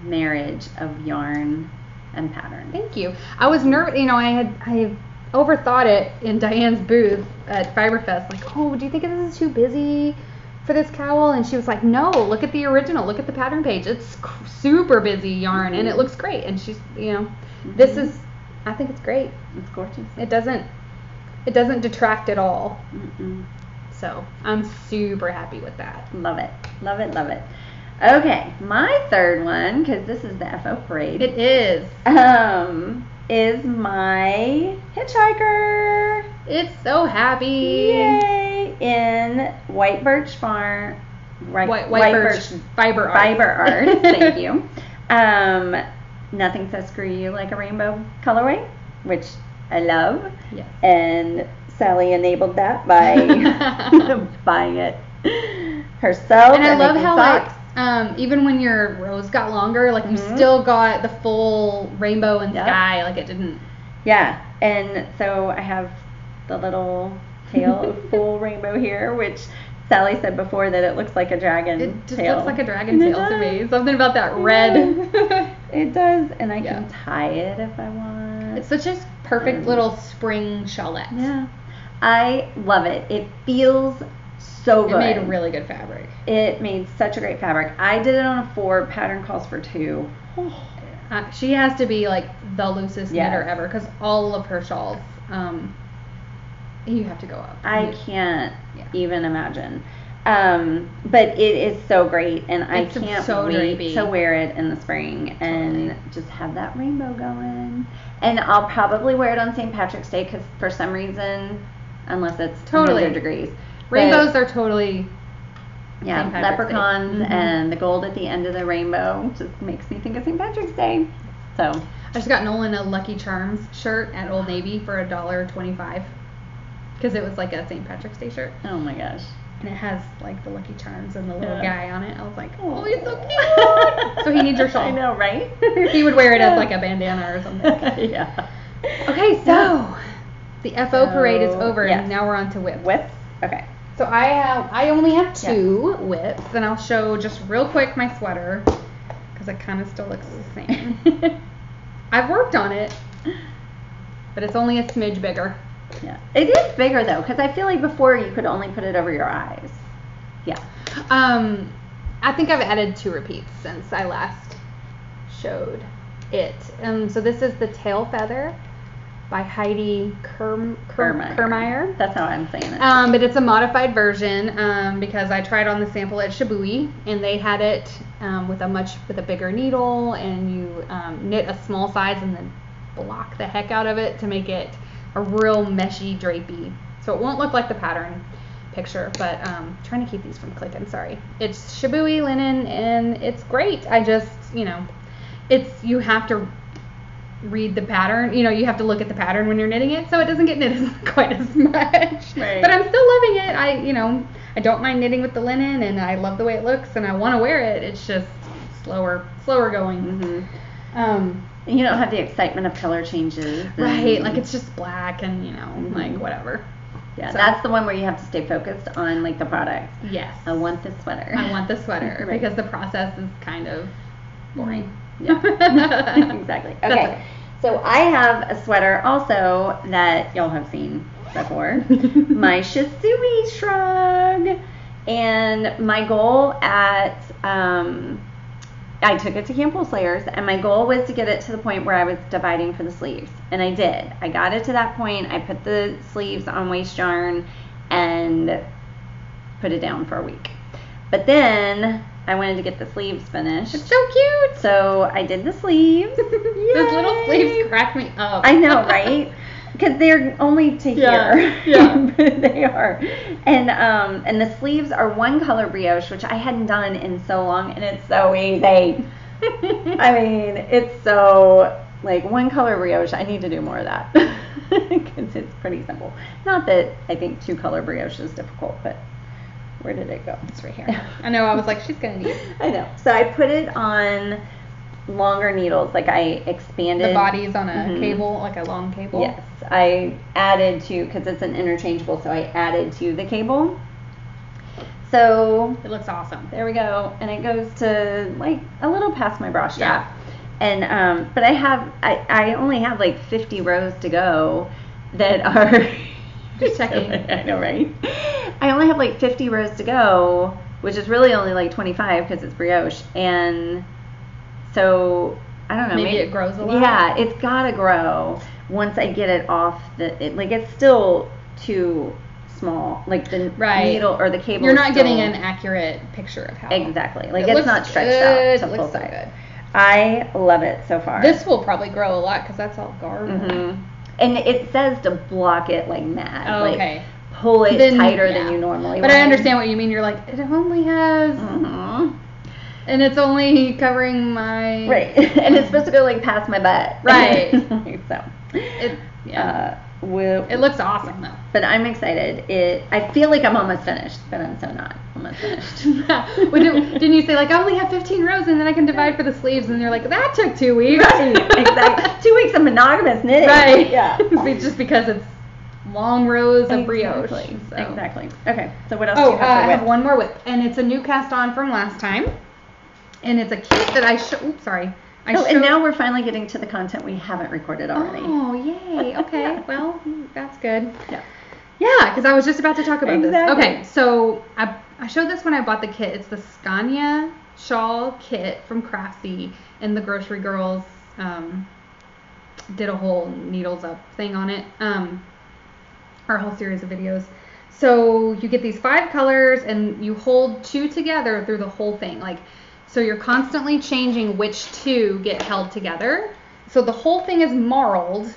marriage of yarn and pattern.
Thank you. I was nervous. You know, I had I overthought it in Diane's booth at Fiberfest. Like, oh, do you think this is too busy for this cowl? And she was like, no. Look at the original. Look at the pattern page. It's super busy yarn, and it mm-hmm. looks great. And she's, you know, this mm-hmm. is. I think it's great.
It's gorgeous.
It doesn't. It doesn't detract at all.
Mm-mm.
So I'm super happy with that.
Love it. Love it. Love it. Okay, my third one, because this is the FO parade,
It is.
um, is my hitchhiker.
It's so happy.
Yay! In White Birch Farm. Right,
White, white, birch, fiber art.
fiber <laughs> art. Thank you. Um, nothing says screw you like a rainbow colorway, which I love.
Yes.
And Sallie enabled that by <laughs> <laughs> buying it herself.
And I love how
socks.
like um, even when your rows got longer, like you
Mhm.
still got the full rainbow and
Yep.
sky. Like it didn't.
Yeah, and so I have the little tail of <laughs> full rainbow here, which Sallie said before that it looks like a dragon
It just
tail.
looks like a dragon
And
tail to me. Something about that red. <laughs> <laughs>
It does, and I
Yeah.
can tie it if I want.
it's such a perfect
Mm.
little spring shawlette.
yeah, I love it. It feels so good.
It made a really good fabric.
It made such a great fabric. I did it on a four. Pattern calls for two.
Uh, she has to be like the loosest
Yes.
knitter ever because all of her shawls, um, you have to go up.
I
You-
can't
Yeah.
even imagine. Um, but it is so great, and I can't
so
wait
drapey.
to wear it in the spring and
Totally.
just have that rainbow going. And I'll probably wear it on St. Patrick's Day because for some reason, unless it's
Totally.
100 degrees, but,
Rainbows are totally.
yeah,
St. Patrick's Day.
leprechauns
Mhm.
and the gold at the end of the rainbow just makes me think of St. Patrick's Day. So
I just got Nolan a Lucky Charms shirt at Old Navy for a dollar twenty-five because it was like a St. Patrick's Day shirt,
oh my gosh.
and it has like the Lucky Charms and the little
Yeah.
guy on it. I was like, oh, he's so cute. <laughs> so he needs your shawl.
I know, right? <laughs>
he would wear it as like a <laughs> bandana or something.
yeah.
Okay, so the FO parade is over,
yes.
and now we're on to WIPs.
WIPs. Okay.
So I have, I only have two WIPs, and I'll show just real quick my sweater because it kind of still looks the same. <laughs> I've worked on it, but it's only a smidge bigger.
yeah. It is bigger though, because I feel like before you could only put it over your eyes. Yeah.
Um, I think I've added two repeats since I last showed it. Um, so this is the tail feather by Heidi Kerm, Kerm, Kirrmaier.
That's how I'm saying it.
Um, but it's a modified version um, because I tried on the sample at Shibui and they had it um, with a much with a bigger needle and you um, knit a small size and then block the heck out of it to make it a real meshy drapey. So it won't look like the pattern picture, but um, trying to keep these from clicking. Sorry. It's Shibui linen and it's great. I just you know, it's you have to read the pattern. You know, you have to look at the pattern when you're knitting it, so it doesn't get knitted <laughs> quite as much.
Right.
But I'm still loving it. I, you know, I don't mind knitting with the linen, and I love the way it looks, and I want to wear it. It's just slower, slower going.
Mm-hmm.
Um,
And you don't have the excitement of color changes.
right, like it's just black, and you know,
Mhm.
like whatever.
Yeah,
so-
that's the one where you have to stay focused on like the product.
Yes.
I want this sweater.
I want the sweater <laughs>
Right.
because the process is kind of boring. <laughs>
Exactly. Okay. So I have a sweater also that y'all have seen before. <laughs> my Shisui shrug. And my goal at um, I took it to Camp Wool Slayers, and my goal was to get it to the point where I was dividing for the sleeves, and I did. I got it to that point. I put the sleeves on waste yarn and put it down for a week. But then I wanted to get the sleeves finished.
It's so cute.
So I did the sleeves. <laughs>
Those little sleeves crack me up.
I know, right? <laughs> Because they're only to
Yeah,
here.
yeah. <laughs>
they are. And um and the sleeves are one color brioche, which I hadn't done in so long, and it's so easy. I mean, it's so like one color brioche. I need to do more of that because it's pretty simple. Not that I think two color brioche is difficult, but where did it go?
It's right here. <laughs> I know. I was like, she's gonna need
I know. So I put it on longer needles, like I expanded
the bodies on a
Mhm.
cable, like a long cable.
Yes, I added to because it's an interchangeable, so I added to the cable. So
It looks awesome.
there we go, and it goes to like a little past my bra strap. Yeah. And um, but I have I, I only have like 50 rows to go that are <laughs>
Just checking. <laughs>
I know, right? I only have like 50 rows to go, which is really only like 25 because it's brioche, and so I don't know.
Maybe it grows a lot?
Yeah, it's gotta grow once I get it off the. It, like it's still too small. Like the
Right.
needle or the cable.
You're not getting an accurate picture of how.
Exactly. Like
It
it's
looks
not stretched
good.
out to full
so
size.
good.
I love it so far.
This will probably grow a lot because that's all garter.
hmm And it says to block it like mad.
Oh,
like,
okay.
Pull it
Then,
tighter
yeah.
than you normally.
But I understand what you mean. You're like, it only has,
Mhm.
and it's only covering my.
Right. <laughs> and it's supposed to go like past my butt.
Right. <laughs>
so.
It, yeah.
Uh, we'll,
it looks awesome though.
But I'm excited. It. I feel like I'm almost finished, but I'm so not almost finished. <laughs>
Well, didn't, didn't you say like I only have 15 rows and then I can divide for the sleeves and you're like that took two weeks.
right. Exactly. <laughs> Two weeks of monogamous knitting.
Right.
Yeah. <laughs>
Just because it's long rows of brioche.
Exactly.
so.
Exactly. Okay. So what else do
Oh,
you
uh,
have
I have one more WIP, and it's a new cast on from last time, and it's a kit that I show. Oops, sorry. I
Oh, and now we're finally getting to the content we haven't recorded already.
Oh, yay. Okay. <laughs> well, that's good.
Yeah.
Yeah, because I was just about to talk about
Exactly.
this. Okay, so I, I showed this when I bought the kit. It's the Scania shawl kit from Craftsy, and the Grocery Girls um, did a whole needles up thing on it, um, a whole series of videos. So you get these five colors, and you hold two together through the whole thing. Like, so you're constantly changing which two get held together. So the whole thing is marled,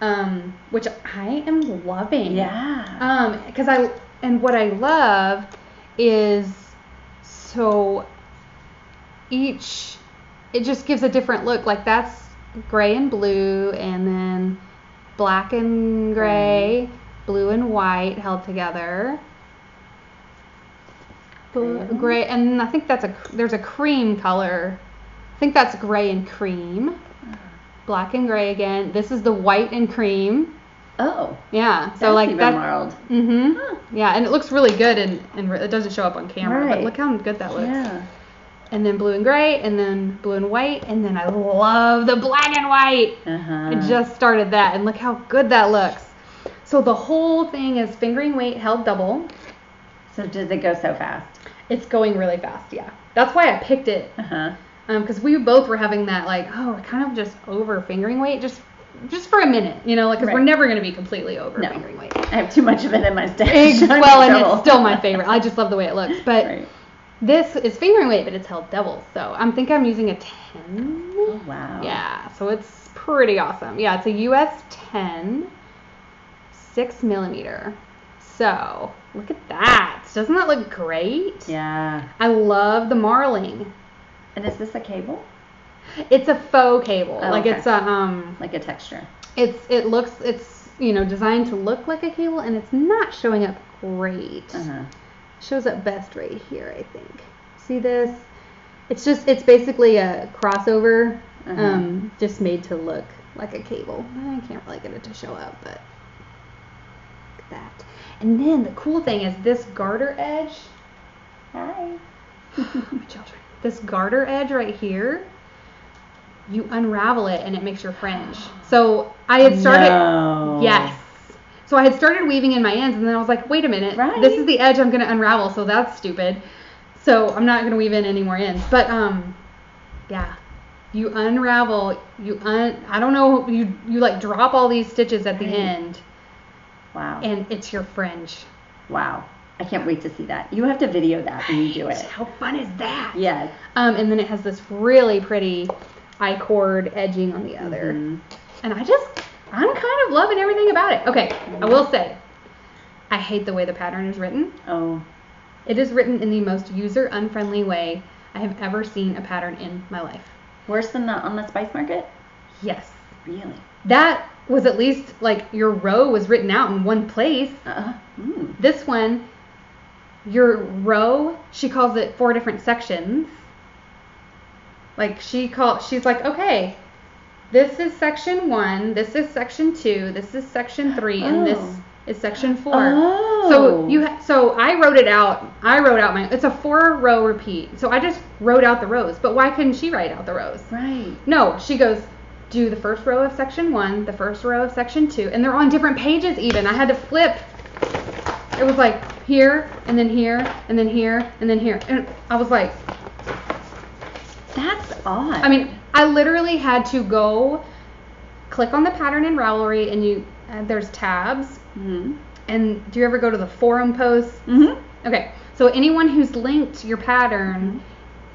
um, which I am loving.
Yeah.
Um, because I and what I love is so each it just gives a different look. Like that's gray and blue, and then black and gray, blue and white held together.
Okay.
Gray, and I think that's a there's a cream color. I think that's gray and cream. Black and gray again. This is the white and cream.
oh.
Yeah. So
that's
like
even
that.
marled.
Mhm.
Huh.
Yeah, and it looks really good, and, and it doesn't show up on camera, but look how good that looks.
Yeah.
And then blue and gray, and then blue and white, and then I love the black and white.
Uh-huh.
I just started that, and look how good that looks. So the whole thing is fingering weight held double.
So does it go so fast?
It's going really fast, yeah. That's why I picked it,
Uh-huh.
because we both were having that like, oh, we're kind of just over fingering weight, just just for a minute, you know, like because we're never going to be completely over
No.
fingering weight.
I have too much of it in my stash. <laughs>
Well, and it's still my favorite. I just love the way it looks, but.
Right.
This is fingering weight, but it's held double. So I'm think I'm using a 10.
Oh, wow.
Yeah, so it's pretty awesome. Yeah, it's a US 10, 6 millimeter. So look at that. Doesn't that look great?
Yeah.
I love the marling.
And is this a cable?
It's a faux cable.
Oh,
like
okay.
it's a um,
Like a texture?
it's it looks it's you know designed to look like a cable, and it's not showing up great.
Uh-huh.
shows up best right here, I think. See this? It's just it's basically a crossover,
Uh-huh.
um, just made to look like a cable. I can't really get it to show up, but look at that. And then the cool thing is this garter edge.
Hi. <laughs>
My children. This garter edge right here. You unravel it and it makes your fringe. So I had started.
No.
Yes. So I had started weaving in my ends, and then I was like, wait a minute,
Right.
this is the edge I'm going to unravel, so that's stupid. So I'm not going to weave in any more ends. But um, Yeah. You unravel, you un I don't know, you you like drop all these stitches at the
Right.
end
Wow.
and it's your fringe.
wow. I can't wait to see that. You have to video that when you do it.
How fun is that?
Yes.
Um, and then it has this really pretty I cord edging on the other.
Mhm.
And I just, I'm kind of loving everything about it. Okay, I will say, I hate the way the pattern is written.
Oh.
It is written in the most user unfriendly way I have ever seen a pattern in my life.
Worse than the on the spice market?
Yes.
Really?
That was at least like your row was written out in one place.
Uh. Mm.
This one, your row, she calls it four different sections. Like she call she's like, okay, this is section one, this is section two, this is section three, and this
Oh.
is section four.
Oh.
So you ha- so I wrote it out. I wrote out my it's a four row repeat. So I just wrote out the rows. But why couldn't she write out the rows?
Right.
No, she goes do the first row of section 1, the first row of section 2, and they're on different pages even. I had to flip. It was like here and then here and then here and then here. And I was like,
That's odd.
I mean, I literally had to go click on the pattern in Ravelry and you uh, there's tabs
Mhm.
and do you ever go to the forum posts?
Mhm.
Okay, so anyone who's linked your pattern,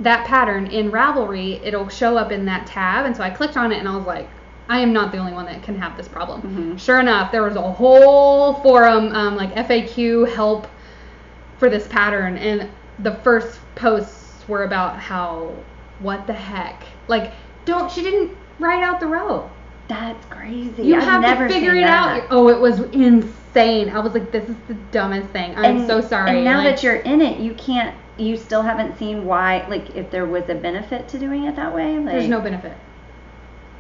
that pattern in Ravelry, it'll show up in that tab. And so I clicked on it and I was like, I am not the only one that can have this problem.
Mhm.
Sure enough, there was a whole forum, um, like FAQ help for this pattern. And the first posts were about how, what the heck? Like, don't, she didn't write out the row.
That's crazy.
You
I've
have
never
to figure it
that.
out. Oh, it was insane. I was like, this is the dumbest thing. I'm
And-
so sorry.
And now
Like,
that you're in it, you can't. You still haven't seen why. Like, if there was a benefit to doing it that way. Like,
there's no benefit.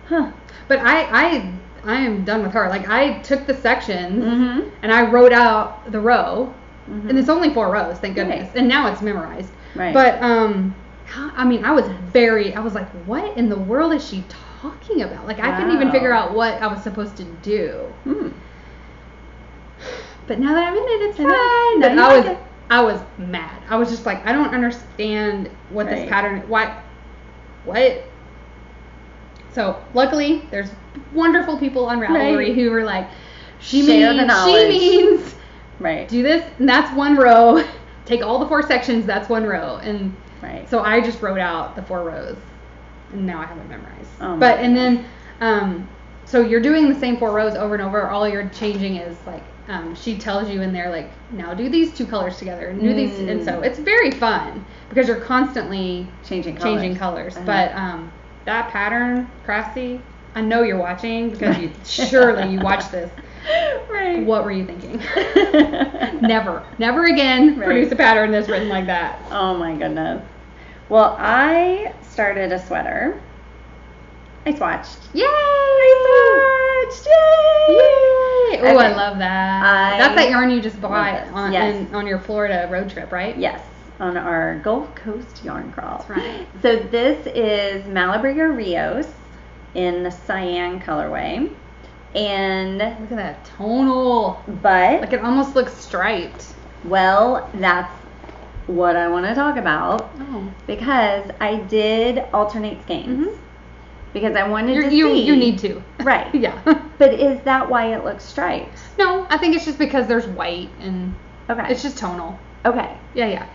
Huh.
But I, I, I am done with her. Like I took the sections
Mm-hmm.
and I wrote out the row,
Mhm.
and it's only four rows, thank goodness.
Right.
And now it's memorized.
Right.
But um, I mean, I was very, I was like, what in the world is she talking about? Like I couldn't even figure out what I was supposed to do.
Hmm.
But now that I'm in it, it's fine. But I was. I was mad. I was just like, I don't understand what
Right.
this pattern. Why? What? So luckily, there's wonderful people on Ravelry
Right.
who were like, she
Share
means, she means
Right.
do this, and that's one row. <laughs> Take all the four sections, that's one row, and
Right.
so I just wrote out the four rows, and now I have it memorized.
Oh
but and then, um, so you're doing the same four rows over and over. All you're changing is like, um, she tells you in there like, now do these two colors together, and do these, and so
Mm.
it's very fun because you're constantly
changing colors.
changing colors.
Uh-huh.
But um, that pattern, Craftsy, I know you're watching because you <laughs> surely you watch this. <laughs>
right.
What were you thinking? <laughs> never, never again
Right.
produce a pattern that's written like that.
Oh my goodness. Well, I started a sweater. I swatched.
Yay!
I swatched. Yay!
Yay! Oh, I love that.
I
That's that yarn you just bought on
Yes.
in, on your Florida road trip, right?
Yes, on our Gulf Coast yarn crawl.
That's right. <laughs>
So this is Malabrigo Rios in the cyan colorway. And
Look at that tonal.
but
Like it almost looks striped.
well, that's what I want to talk about
Oh.
because I did alternate skeins
Mhm.
Because I wanted
You're,
to
you
see
you need to.
right. <laughs>
yeah.
But is that why it looks striped?
no, I think it's just because there's white and
Okay.
it's just tonal.
okay.
Yeah, yeah.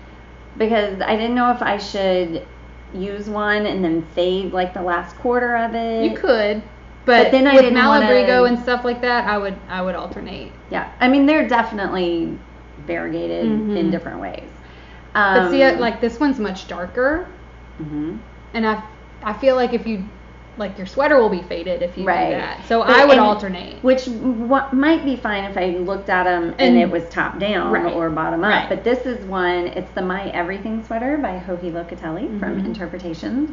Because I didn't know if I should use one and then fade like the last quarter of it.
You could, but,
But then I
with Malabrigo
wanna-
and stuff like that, I would I would alternate.
Yeah, I mean they're definitely variegated
Mhm.
in different ways.
But see,
Um,
like this one's much darker,
mhm.
and I I feel like if you like your sweater will be faded if you
Right.
do that. So
But-
I would
and-
alternate.
which w- might be fine if I looked at them and,
And-
it was top down
Right.
or bottom up.
Right.
But this is one. It's the My Everything sweater by Joji Locatelli from
Mhm.
Interpretations.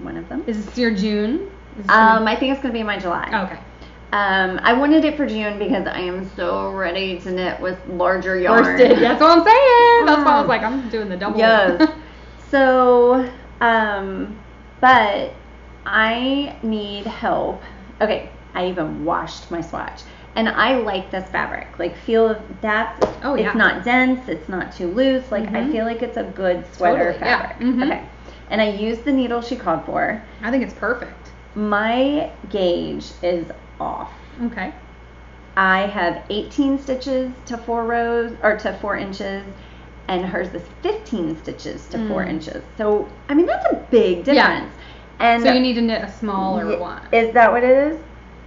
One of them.
Is this your June? This
Um, I think it's gonna be my July.
okay.
Um, I wanted it for June because I am so ready to knit with larger yarn.
Worsted. That's what I'm saying. That's why I was
Mm.
like, I'm doing the double.
Yes. <laughs> so, um, but I need help. Okay, I even washed my swatch. And I like this fabric. Like feel that
Oh,
it's
yeah.
not dense, it's not too loose. Like I
Mhm.
feel like it's a good sweater
Totally, yeah.
fabric.
Mhm.
Okay. and I used the needle she called for.
I think it's perfect.
My gauge is off.
Okay.
I have 18 stitches to four rows or to four inches, and hers is 15 stitches to four
Mm.
inches. So I mean that's a big difference. And
So you need to knit a smaller
Ye-
one.
Is that what it is?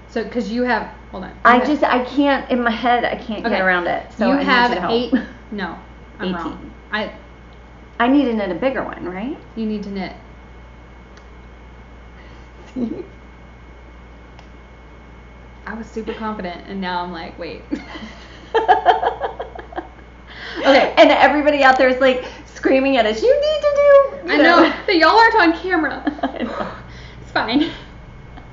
So because you have, hold on.
I just I can't in my head I can't
Okay.
get around it. So
you
I
have
you to help.
eight. No, I'm <laughs>
18.
wrong. I
I need to knit a bigger one, right?
you need to knit. I was super confident, and now I'm like, wait. <laughs>
okay. And everybody out there is like screaming at us. You need to do.
I
you
know that <laughs> y'all aren't on camera. <laughs> <laughs> It's fine.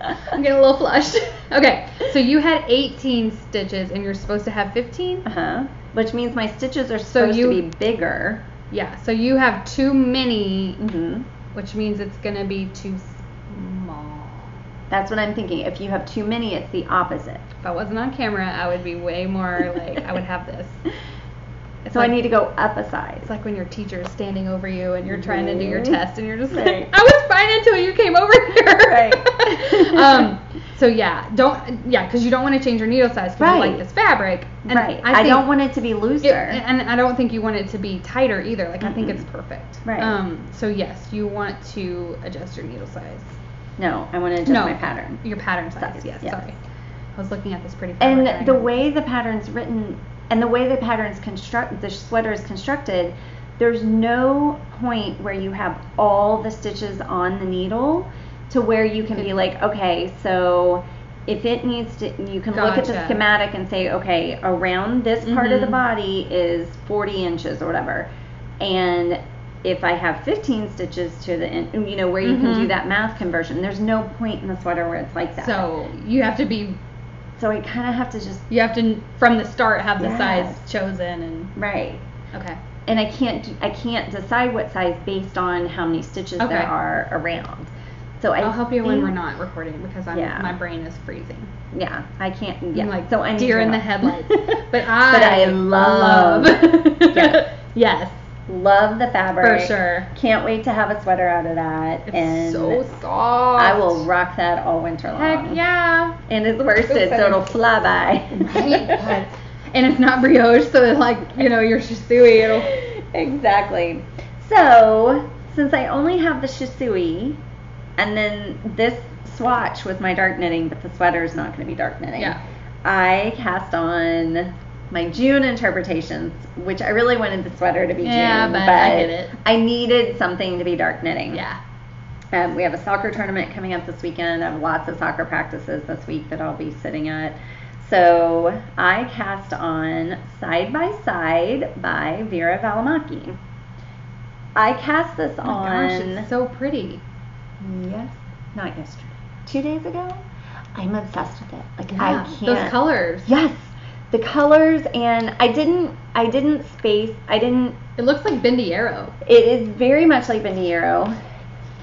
I'm getting a little flushed. Okay, so you had 18 stitches, and you're supposed to have 15.
Uh huh. Which means my stitches are supposed
you-
to be bigger.
Yeah, so you have too many,
Mm-hmm.
which means it's gonna be too small.
That's what I'm thinking. If you have too many, it's the opposite.
If I wasn't on camera, I would be way more like I would have this.
So
like,
I need to go up a size.
It's like when your teacher is standing over you and you're trying to do your
Mhm.
test and you're just
Right.
like, I was fine until you came over here.
Right. <laughs>
um. So yeah, don't yeah, because you don't want to change your needle size because you like this fabric. And
right. I,
think
don't want it to be looser.
it- and I don't think you want it to be tighter either. Like I think it's perfect.
Right.
Um. So yes, you want to adjust your needle size.
no, I want to adjust
no,
my pattern.
Your pattern size.
Size,
yes,
yes.
Sorry. I was looking at this pretty.
And the way the pattern's written and the way the pattern's construct the sweater is constructed, there's no point where you have all the stitches on the needle to where you can be like, okay, so if it needs to, you can look at the schematic and say, okay, around this part of the
Mhm.
body is 40 inches or whatever. And if I have 15 stitches to the end, you know, where you can do
Mhm.
that math conversion, there's no point in the sweater where it's like that.
So you have to be.
So I kind of have to just,
You have to from the start have the
Yes.
size chosen and
right.
okay.
and I can't I can't decide what size based on how many stitches
Okay.
there are around. So I
I'll help you when we're not recording because I'm
Yeah.
my brain is freezing.
Yeah, I can't. Yeah,
I'm like
so I'm
deer in the headlights. <laughs> But I
but I love <laughs>
yes. <laughs> yes,
love the fabric
for sure.
Can't wait to have a sweater out of that,
It's
and
so soft.
I will rock that all winter long.
Heck yeah.
And it's worsted, so it'll fly by. <laughs>
And it's not brioche, so it's like you know your shisui. It'll
exactly. So, since I only have the shisui, and then this swatch with my dark knitting, but the sweater is not going to be dark knitting.
Yeah.
I cast on my June interpretations, which I really wanted the sweater to be
Yeah,
June,
but I get it.
I needed something to be dark knitting.
yeah.
Um, we have a soccer tournament coming up this weekend. I have lots of soccer practices this week that I'll be sitting at. So I cast on Side by Side by Veera Välimäki. I cast this
Oh
on
gosh, it's so pretty.
yes, not yesterday, two days ago. I'm obsessed with it. Like
Yeah,
I can't.
Those colors.
Yes, the colors and I didn't. I didn't space. I didn't
It looks like Bendy Arrow.
it is very much like Bandiero.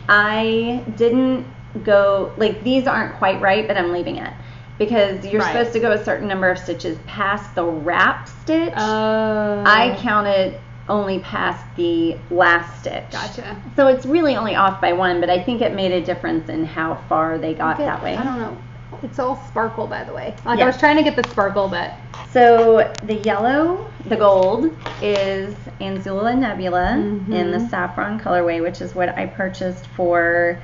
I didn't go like these aren't quite right, but I'm leaving it because you're
Right.
supposed to go a certain number of stitches past the wrap stitch.
Oh.
I counted only past the last stitch.
Gotcha.
So it's really only off by one, but I think it made a difference in how far they got that way.
I don't know. It's all sparkle, by the way. Like
Yeah.
I was trying to get the sparkle, but
So the yellow, the gold is Anzula Nebula in the saffron colorway, which is what I purchased for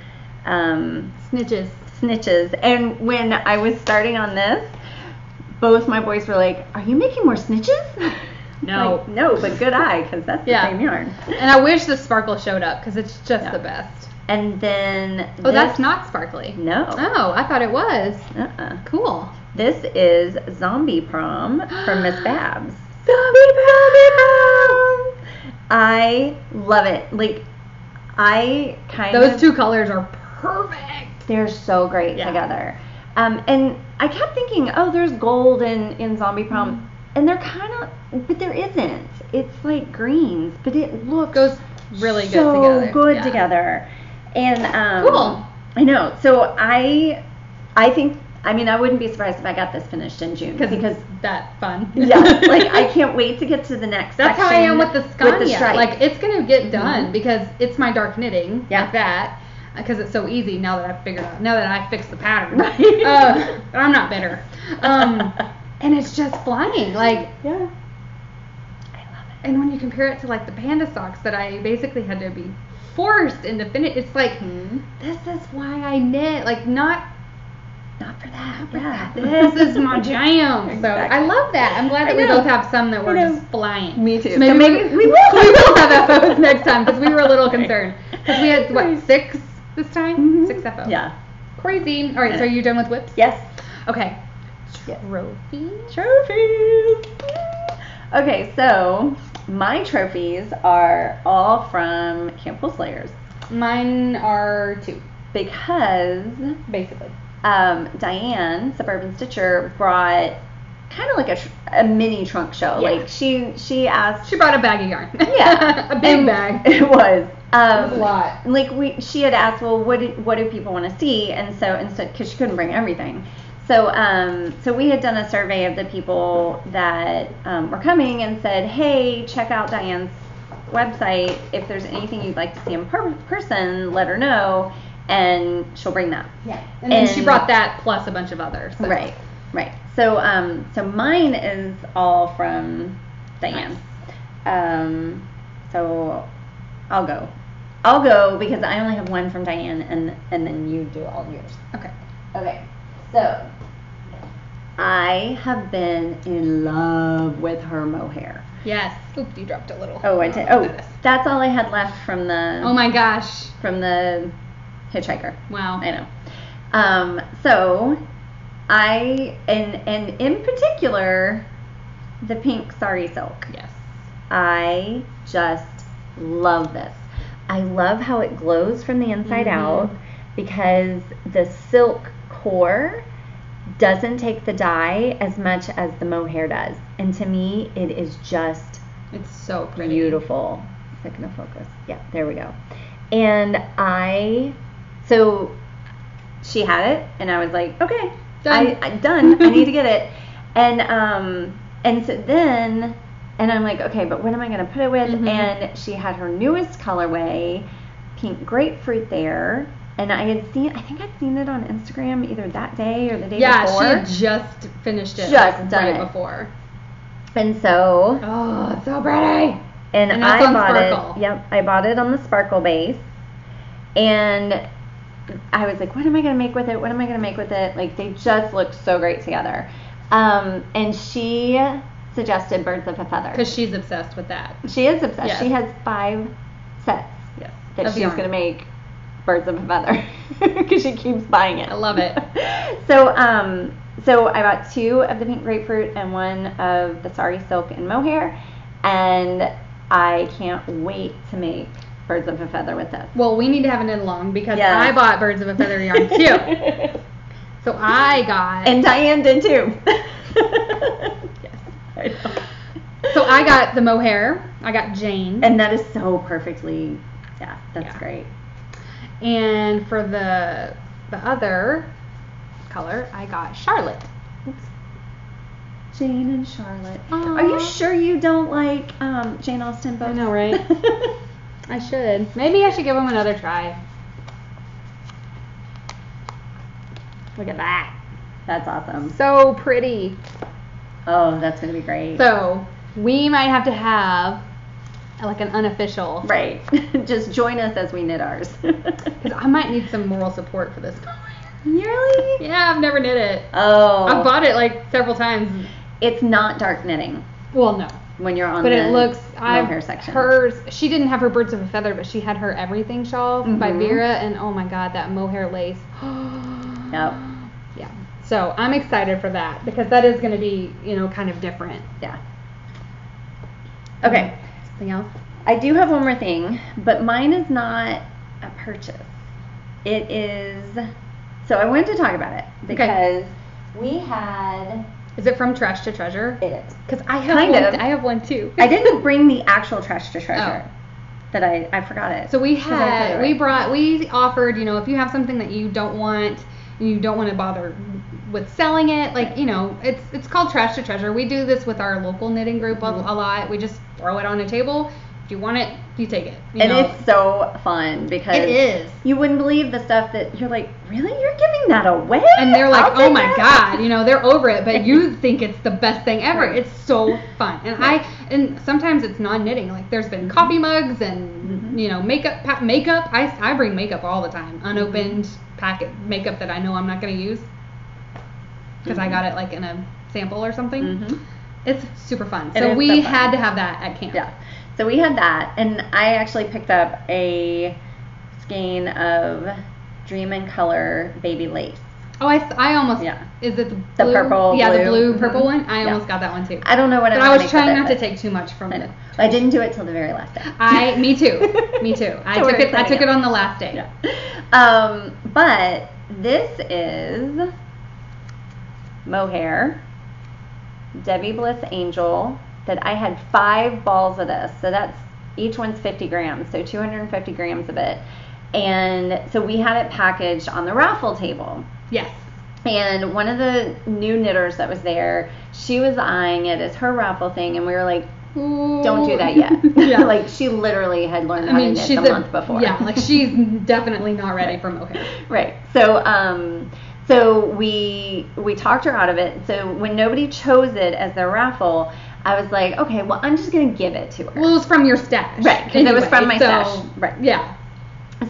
um,
snitches.
snitches. And when I was starting on this, both my boys were like, "Are you making more snitches?" <laughs>
No.
Like, no, but good eye because that's the
Yeah.
same yarn.
And I wish the sparkle showed up because it's just
Yeah.
the best.
And then
Oh, that's not sparkly.
no.
Oh, I thought it was.
Uh-uh.
Cool.
This is Zombie Prom from Miss Babs. <gasps>
Zombie prom.
I love it. Like, I kind of Those
two colors are perfect.
they're so great
Yeah.
together. Um, and I kept thinking, oh, there's gold in in Zombie Prom,
Mm-hmm.
and they're kind of, but there isn't. It's like greens, but it looks
Goes really good
so
together.
good
Yeah.
together. And um,
Cool.
I know. So I, I think I mean, I wouldn't be surprised if I got this finished in June because
that fun.
yeah, <laughs> like I can't wait to get to the next.
That's how I am with the Scania.
stripe.
like it's gonna get done because it's my dark knitting
Yeah.
like that because it's so easy now that I've figured out now that I fixed the pattern.
Right.
Uh, I'm not bitter. Um, <laughs> and it's just flying like.
yeah. I love it.
And when you compare it to like the panda socks that I basically had to be forced into finish, it's like
Mhm.
this is why I knit. Like not
Not for that.
for
yeah.
that. <laughs> This is my <laughs> jam. So I love that. I'm glad that we both have some that were just flying.
Me too.
So maybe
So
we,
maybe
we
we
will <laughs> we will have FOs next time because we were a little concerned because we had what six this time
Mhm.
six FOs.
Yeah.
Crazy. All right. So are you done with WIPs?
Yes.
Okay.
Yes.
Trophy.
Trophies. Okay, so my trophies are all from Camp Wool Slayers
Mine are two,
because
basically.
um, Diane, Suburban Stitcher, brought kind of like a, tr- a mini trunk show.
Yeah.
Like she she asked.
She brought a bag of yarn. <laughs>
yeah, <laughs>
a big bag. <laughs>
It was. Um,
It was a lot.
Like we, she had asked, well, what do, what do people want to see? And so instead, because she couldn't bring everything, so um, so we had done a survey of the people that um, were coming and said, hey, check out Diane's website. If there's anything you'd like to see in per- person, let her know, and she'll bring that.
Yeah. And then she brought that plus a bunch of others. so-
Right, right. So um, so mine is all from Diane. Um, so I'll go. I'll go because I only have one from Diane, and and then you do all yours.
Okay.
Okay. So I have been in love with her mohair.
Yes. Oops, you dropped a little.
Oh, I did. Oh, that's all I had left from the
Oh my gosh.
from the hitchhiker.
Wow.
I know. Um, so I and and in particular the pink sari silk.
Yes.
I just love this. I love how it glows from the inside
Mhm.
out because the silk core doesn't take the dye as much as the mohair does. And to me, it is just
It's so pretty.
beautiful. Is it gonna focus? Yeah, there we go. And I, so she had it, and I was like, okay,
Done.
I, I done. I need to get <laughs> it. And um, and so then, and I'm like, okay, but what am I gonna put it with?
Mhm.
And she had her newest colorway, pink grapefruit there. And I had seen, I think I'd seen it on Instagram either that day or the day
Yeah,
before.
she had just finished it
Just
like,
done
right
it.
before.
and so
Oh, it's so pretty.
And,
And
I bought
Sparkle.
it. Yep, I bought it on the Sparkle base. And I was like, what am I gonna make with it? What am I gonna make with it? Like they just look so great together. Um, and she suggested Birds of a Feather.
Because she's obsessed with that.
She is obsessed.
Yes.
She has five sets
Yes.
that
Of
she's
yarn.
gonna make Birds of a Feather <laughs> because she keeps buying it.
I love it. <laughs>
so um, so I bought two of the pink grapefruit and one of the sari silk and mohair, and I can't wait to make Birds of a Feather with this.
Well, we need to have an in long because. I bought Birds of a Feather yarn <laughs> too. So I got
and Diane did too.
yes.
I know.
So I got the mohair. I got Jane.
And that is so perfectly, yeah, that's
Yeah.
great.
And for the the other color, I got Charlotte.
Jane and Charlotte. Are you sure you don't like um, Jane Austen books?
I know, right? <laughs> I should. Maybe I should give them another try. Look at that.
that's awesome.
So pretty.
Oh, that's gonna be great.
So we might have to have like an unofficial.
right. <laughs> Just join us as we knit ours. <laughs>
Because I might need some moral support for this.
really?
Yeah, I've never knit it.
Oh.
I've bought it like several times.
It's not dark knitting
Well, no.
when you're on
But
the
it looks. I
mohair section.
hers. She didn't have her birds of a feather, but she had her everything shawl by
Mhm.
Veera, and oh my god, that mohair lace. <gasps>
Yep.
Yeah. So I'm excited for that because that is going to be, you know, kind of different.
Yeah. Okay.
Something else?
I do have one more thing, but mine is not a purchase. It is. So I wanted to talk about it because we had.
Is it from Trash to Treasure?
It is.
Because I have
Kind
one.
of.
I have one too.
I didn't bring the actual trash to treasure.
Oh.
That I I forgot it.
So we
'Cause I put
had we brought we offered you know if you have something that you don't want and you don't want to bother with selling it. Like you know, it's it's called trash to treasure. We do this with our local knitting group a,
Mm-hmm.
a lot. We just throw it on a table. If you want it, you take it. You
and
know?
it's so fun because
it is.
you wouldn't believe the stuff that you're like, really? You're giving that away?
And they're like,
I'll
oh my
that."
god, you know, they're over it, but you <laughs> think it's the best thing ever.
Right.
It's so fun, and
Right.
I and sometimes it's non-knitting. Like there's been coffee mugs and
Mhm.
you know makeup makeup. I I bring makeup all the time, unopened
Mm-hmm.
packet makeup that I know I'm not gonna use because I got it like in a sample or something.
Mhm.
It's super fun.
It
so we
so fun.
had to have that at camp.
Yeah. So we had that, and I actually picked up a skein of Dream in Color baby lace.
Oh, I, I almost.
Yeah.
Is it the
The
blue?
purple,
Yeah, the
blue.
blue purple one. I
Yeah.
almost got that one too.
I don't know what
but I was trying
it,
not to take too much from
I
it.
I didn't do it till the very last day.
I, me too, me too. <laughs> I
So
took it. I took it on the last day.
Yeah. Um, but this is mohair, Debbie Bliss Angel. That I had five balls of this, so that's each one's 50 grams, so 250 grams of it. And so we had it packaged on the raffle table.
Yes.
And one of the new knitters that was there, she was eyeing it as her raffle thing, and we were like, "Don't do that yet." <laughs>
yeah. <laughs>
like she literally had learned
I
how
mean,
to knit
she's
a
a,
month before.
Yeah, like she's <laughs> definitely not ready for mohair.
right. So, um, so we we talked her out of it. So when nobody chose it as their raffle, I was like, okay, well, I'm just gonna give it to her.
Well, it was from your stash.
Right, 'cause it was from my
so,
stash. Right.
Yeah.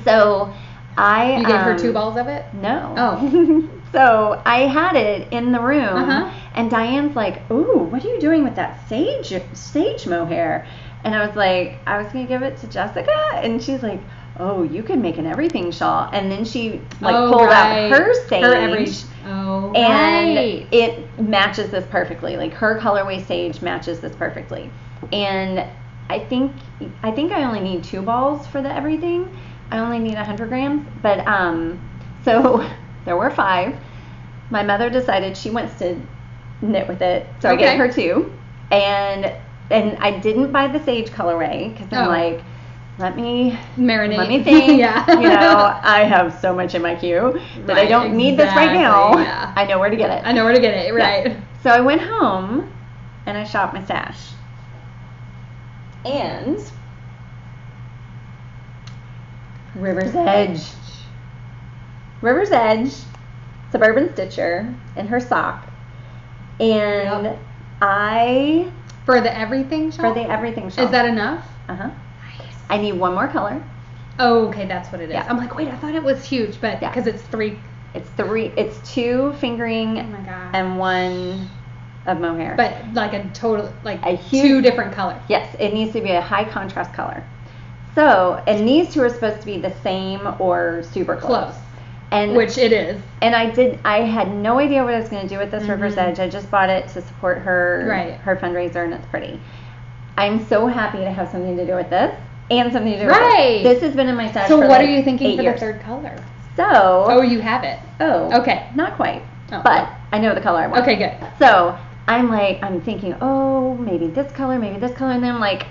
So I
You gave her
um,
two balls of it.
No.
Oh. <laughs>
so I had it in the room,
Uh-huh.
and Diane's like, "Ooh, what are you doing with that sage sage mohair?" And I was like, "I was gonna give it to Jessica," and she's like, "Oh, you can make an everything shawl." And then she like
Oh,
pulled
right.
out her sage.
Her every. Oh,
and
right.
it matches this perfectly. Like her colorway sage matches this perfectly. And I think I think I only need two balls for the everything. I only need 100 grams, but um, <laughs> so there were five. My mother decided she wants to knit with it, so I
Okay.
gave her two. And and I didn't buy the sage colorway because I'm
Oh.
like, let me
Marinate.
let me think. <laughs>
yeah.
you know, I have so much in my queue that I don't need this right now.
yeah.
I know where to get it.
I know where to get it.
Yeah.
Right.
So I went home and I shot my stash. And River's Edge. River's Edge, Suburban Stitcher, in her sock. And
Yep.
I,
For the everything
shawl?
for
the everything shawl.
Is that enough?
Uh huh. I need one more color.
Oh, okay, that's what it is.
Yeah.
I'm like, wait, I thought it was huge, but
Yeah.
because it's three.
It's three. It's two fingering
Oh
and one of mohair.
but like a total, like
A huge-
two different colors.
Yes, it needs to be a high contrast color. So, and these two are supposed to be the same or super close.
Close.
And
Which it is.
and I did I had no idea what I was going to do with this River's
Mhm.
Edge. I just bought it to support her
Right.
her fundraiser and it's pretty. I'm so happy to have something to do with this and something to do
Right.
with this. Has been in my stash
So what
like
are you thinking for
years.
the third color?
So,
Oh, you have it.
oh,
Okay.
not quite.
Oh,
but. I know the color I want.
Okay, good.
So I'm like, I'm thinking, oh, maybe this color, maybe this color, and then I'm like,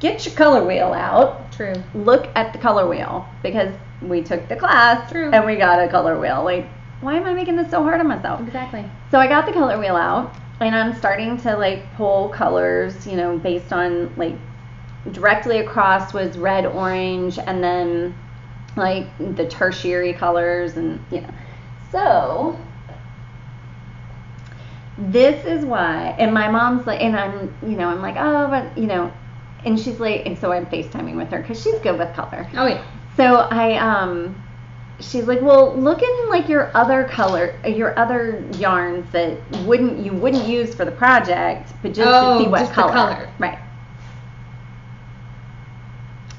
get your color wheel out,
True.
look at the color wheel because we took the class
True.
and we got a color wheel. Like, why am I making this so hard on myself?
Exactly.
So I got the color wheel out and I'm starting to like pull colors, you know, based on like directly across was red, orange, and then like the tertiary colors and you know. So this is why and my mom's like and I'm you know, I'm like, oh but you know and she's like and so I'm FaceTiming with her because she's good with color.
Oh yeah.
So I um she's like, "Well, look in like your other color, your other yarns that wouldn't you wouldn't use for the project, but just
Oh,
to see what
just the
color."
color.
Right.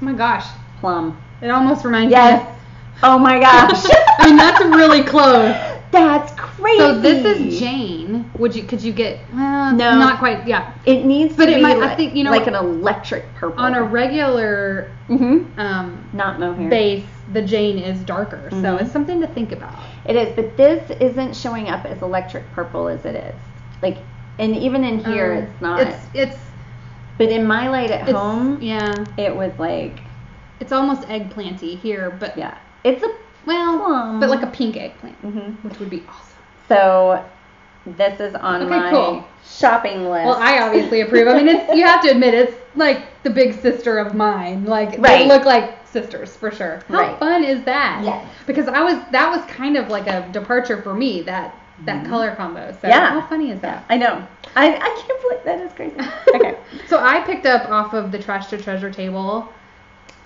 Oh my gosh.
Plum.
It almost reminds
Yes.
me. Yes.
Oh my gosh. <laughs>
I mean, that's really close.
That's crazy.
So this is Jane. Would you? Could you get? Well,
No.
Not quite. Yeah.
It needs
But
to
it
be
might- I
like,
think, you know
like an electric purple.
On a regular
mm-hmm.
um,
not mohair.
base, the Jane is darker, so
Mhm.
it's something to think about.
It is, but this isn't showing up as electric purple as it is. Like, and even in here,
Um,
it's not.
It's it's
but in my light at
it's
home,
yeah.
it was like,
It's almost eggplanty here, but
yeah, it's a
well,
Plum.
but like a pink eggplant,
hmm
which would be awesome.
So this is on
Okay,
my
cool.
shopping list.
Well, I obviously approve. I mean, it's you have to admit it's like the big sister of mine. Like
Right.
they look like sisters for sure. How
Right.
fun is that?
Yes.
Because I was that was kind of like a departure for me that that color combo. So
Yeah.
how funny is that?
I know. I, I can't believe that is crazy. Okay. <laughs>
so I picked up off of the trash to treasure table.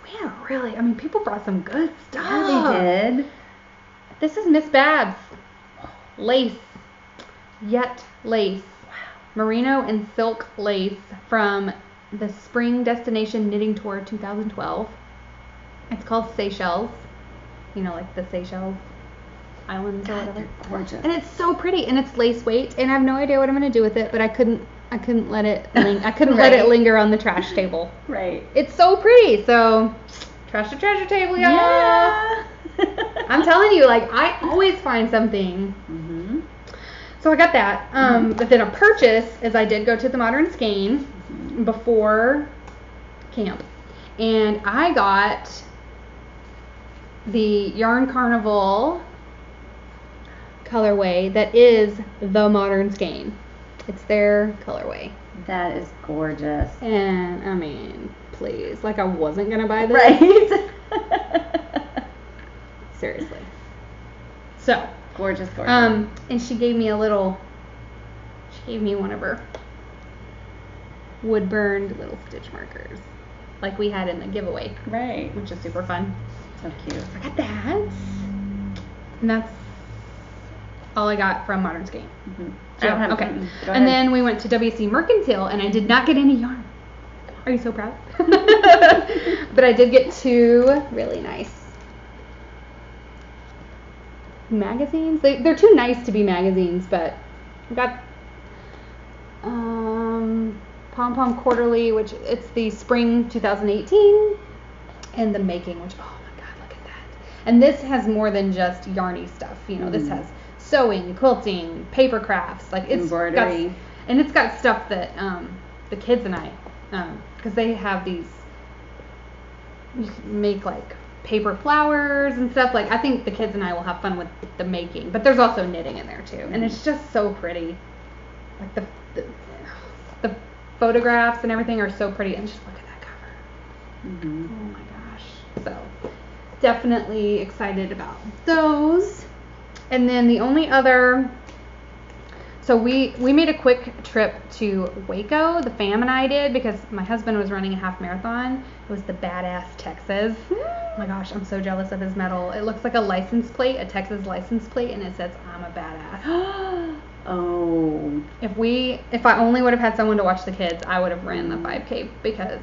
We had really, I mean, people brought some good stuff.
Yeah, they did.
This is Miss Babs. Lace. Yet lace. Merino and silk lace from the Spring Destination Knitting Tour 2012. It's called Seychelles. You know, like the Seychelles Islands or whatever.
gorgeous.
And it's so pretty, and it's lace weight, and I have no idea what I'm gonna do with it, but I couldn't, I couldn't let it, <laughs> ling- I couldn't let it linger on the trash table.
right.
It's so pretty, so trash the treasure table, y'all.
Yeah.
I'm telling you, like I always find something.
Mm-hmm.
So I got that. Um, but then a purchase is I did go to the Modern Skein before camp, and I got the Yarn Carnival colorway that is the Modern Skein. It's their colorway,
That is gorgeous.
and I mean, please, like I wasn't gonna buy this.
Right. <laughs>
Seriously. So,
gorgeous, gorgeous.
um, and she gave me a little. She gave me one of her wood burned little stitch markers, like we had in the giveaway,
right.
which is super fun.
So cute.
I got that, and that's all I got from Modern Skein.
hmm I don't have
okay.
mm,
and
ahead.
then we went to WC Mercantile, and I did not get any yarn. Are you so proud? <laughs> <laughs> but I did get two really nice magazines. They, they're too nice to be magazines, but I got um, Pom Pom Quarterly, which it's the spring 2018, and the Making, which oh my god, look at that! And this has more than just yarny stuff. You know, this
Mm.
has sewing, quilting, paper crafts, like it's got-
Embroidery.
and it's got stuff that um, the kids and I, because they have these, you can make like paper flowers and stuff. Like I think the kids and I will have fun with the making, but there's also knitting in there too, and it's just so pretty. Like the the, the photographs and everything are so pretty, and just look at that cover.
Mhm.
Oh my gosh. So definitely excited about those. And then the only other so we we made a quick trip to Waco, the fam and I did because my husband was running a half marathon. It was the badass Texas. Oh my gosh, I'm so jealous of his medal. It looks like a license plate, a Texas license plate, and it says I'm a badass. <gasps>
oh.
If we if I only would have had someone to watch the kids, I would have ran the 5K because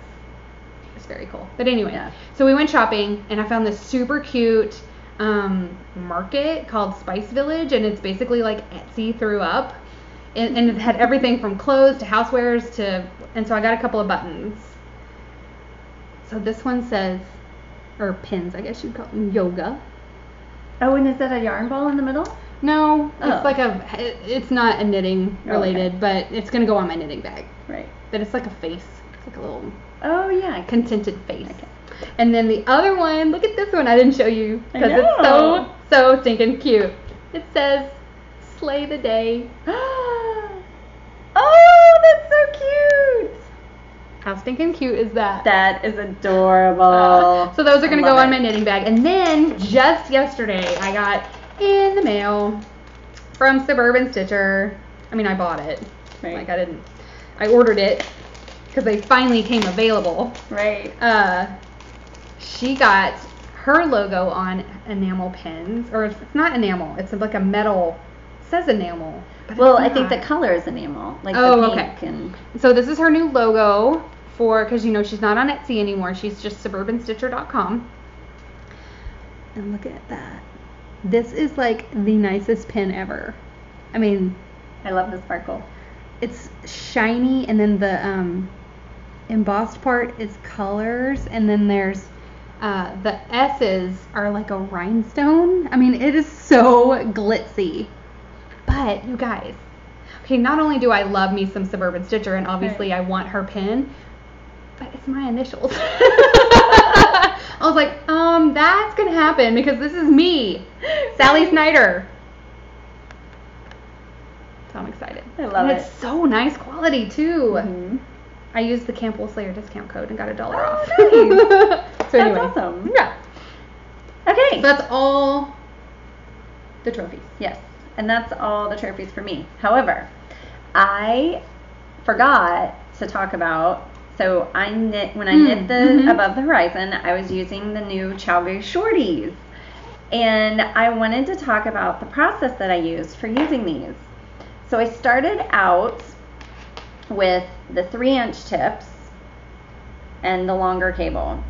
it's very cool. But anyway,
Yeah.
so we went shopping and I found this super cute um, market called Spice Village, and it's basically like Etsy threw up, and, and it had everything from clothes to housewares to, and so I got a couple of buttons. So this one says, or pins, I guess you'd call them, yoga.
Oh, and is that a yarn ball in the middle?
No,
Oh.
it's like a, it- it's not a knitting
Okay.
related, but it's gonna go on my knitting bag.
Right.
But it's like a face. It's like a little
Oh yeah.
Contented face.
Okay.
And then the other one, look at this one. I didn't show you because it's so so stinking cute. It says "Slay the Day." <gasps>
oh, that's so cute.
How stinking cute is that?
That is adorable. <laughs>
so those are gonna go
love
on my knitting bag. And then just yesterday, I got in the mail from Suburban Stitcher. I mean, I bought it.
Right.
Like I didn't. I ordered it because they finally came available.
Right.
uh, she got her logo on enamel pins, or it's not enamel. It's like a metal. It says enamel. but
Well, I think the color is enamel, like
Oh,
the
okay.
pink and
So this is her new logo for because you know she's not on Etsy anymore. She's just suburbanstitcher.com. And look at that. This is like the nicest pin ever. I mean,
I love the sparkle.
it's shiny and then the um, embossed part is colors and then there's uh, the S's are like a rhinestone. I mean, it is so glitzy. But you guys, okay, not only do I love me some Suburban Stitcher and obviously
Right.
I want her pin, but it's my initials. <laughs> I was like, um, that's gonna happen because this is me, Sallie Snyder. So I'm excited.
I love
and
it.
It's so nice quality too.
Mhm.
I used the Camp Slayer discount code and got a dollar
Oh,
off.
nice. <laughs>
so anyway,
That's awesome.
yeah.
Okay.
So that's all the trophies.
Yes, and that's all the trophies for me. However, I forgot to talk about. So I knit when I
Mm,
knit the
mhm.
above the horizon. I was using the new ChiaoGoo shorties, and I wanted to talk about the process that I used for using these. So I started out with the three inch tips and the longer cable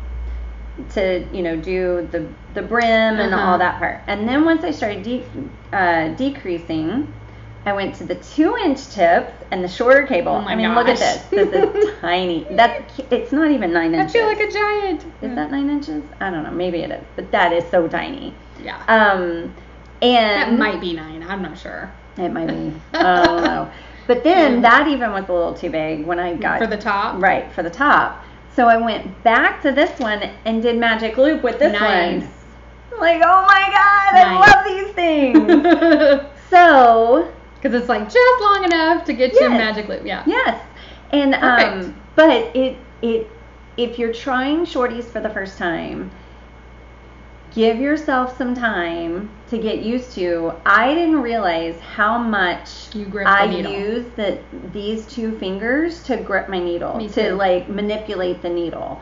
to you know do the the brim and
Uh-huh.
all that part and then once i started de- uh, decreasing i went to the two inch tips and the shorter cable
Oh
i mean look at this this is <laughs> tiny that's it's not even nine inches.
I feel like a giant.
is that nine inches i don't know maybe it is but that is so tiny
Yeah.
um and that
might be nine. I'm not sure.
it might be <laughs> i don't know but then that even was a little too big when i got
For the top.
Right, for the top. So I went back to this one and did magic loop with this
Nice.
one. Like, oh my god, I love these things. <laughs> so,
Because it's like just long enough to get your
Yes.
magic loop. Yeah.
yes. And
Perfect.
um but it it if you're trying shorties for the first time, give yourself some time to get used to. I didn't realize how much
You grip
I use the these two fingers to grip my needle to like manipulate the needle.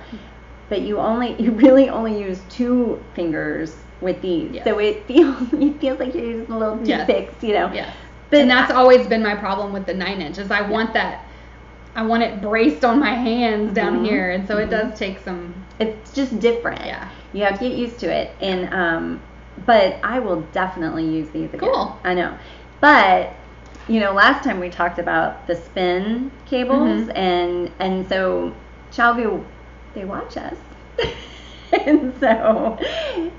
But you only <laughs> you really only use two fingers with these.
Yes.
So it feels <laughs> it feels like you're using a little
Yes.
toothpicks, you know.
Yes.
But
and that's always been my problem with the nine inch is I want that I want it braced on my hands down
Mhm.
here and so it
Mhm.
does take some
it's just different.
Yeah.
You have to get used to it. And um but I will definitely use these again.
Cool.
I know. But you know, last time we talked about the spin cables
Mhm.
and and so ChiaoGoo they watch us. <laughs> and so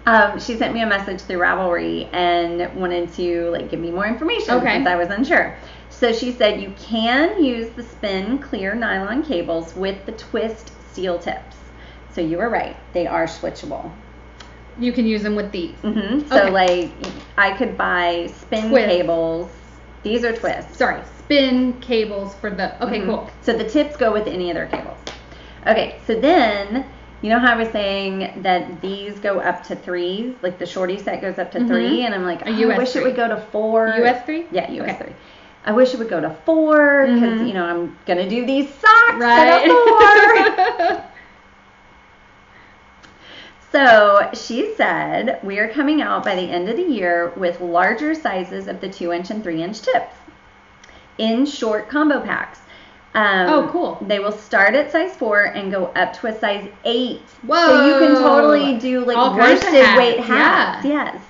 um, she sent me a message through Ravelry and wanted to like give me more information
Okay.
since I was unsure. So she said you can use the spin clear nylon cables with the twist steel tips. So you were right; they are switchable.
You can use them with these.
hmm So
Okay.
like I could buy spin
Twist.
cables. These are twists.
Sorry, spin cables for the Okay,
Mhm.
cool.
So the tips go with any other cables. Okay, so then you know how I was saying that these go up to threes, like the shorty set goes up to
Mhm.
three, and I'm like, oh, I wish
three.
it would go to four.
US three?
Yeah, US
Okay.
three. I wish it would go to four because
Mhm.
you know I'm gonna do these socks at a four. <laughs> So she said we are coming out by the end of the year with larger sizes of the two inch and three inch tips in short combo packs. Um,
Oh, cool.
They will start at size four and go up to a size eight. Whoa. So you can totally do like
All
worsted
hats,
weight hats.
yeah.
Yes.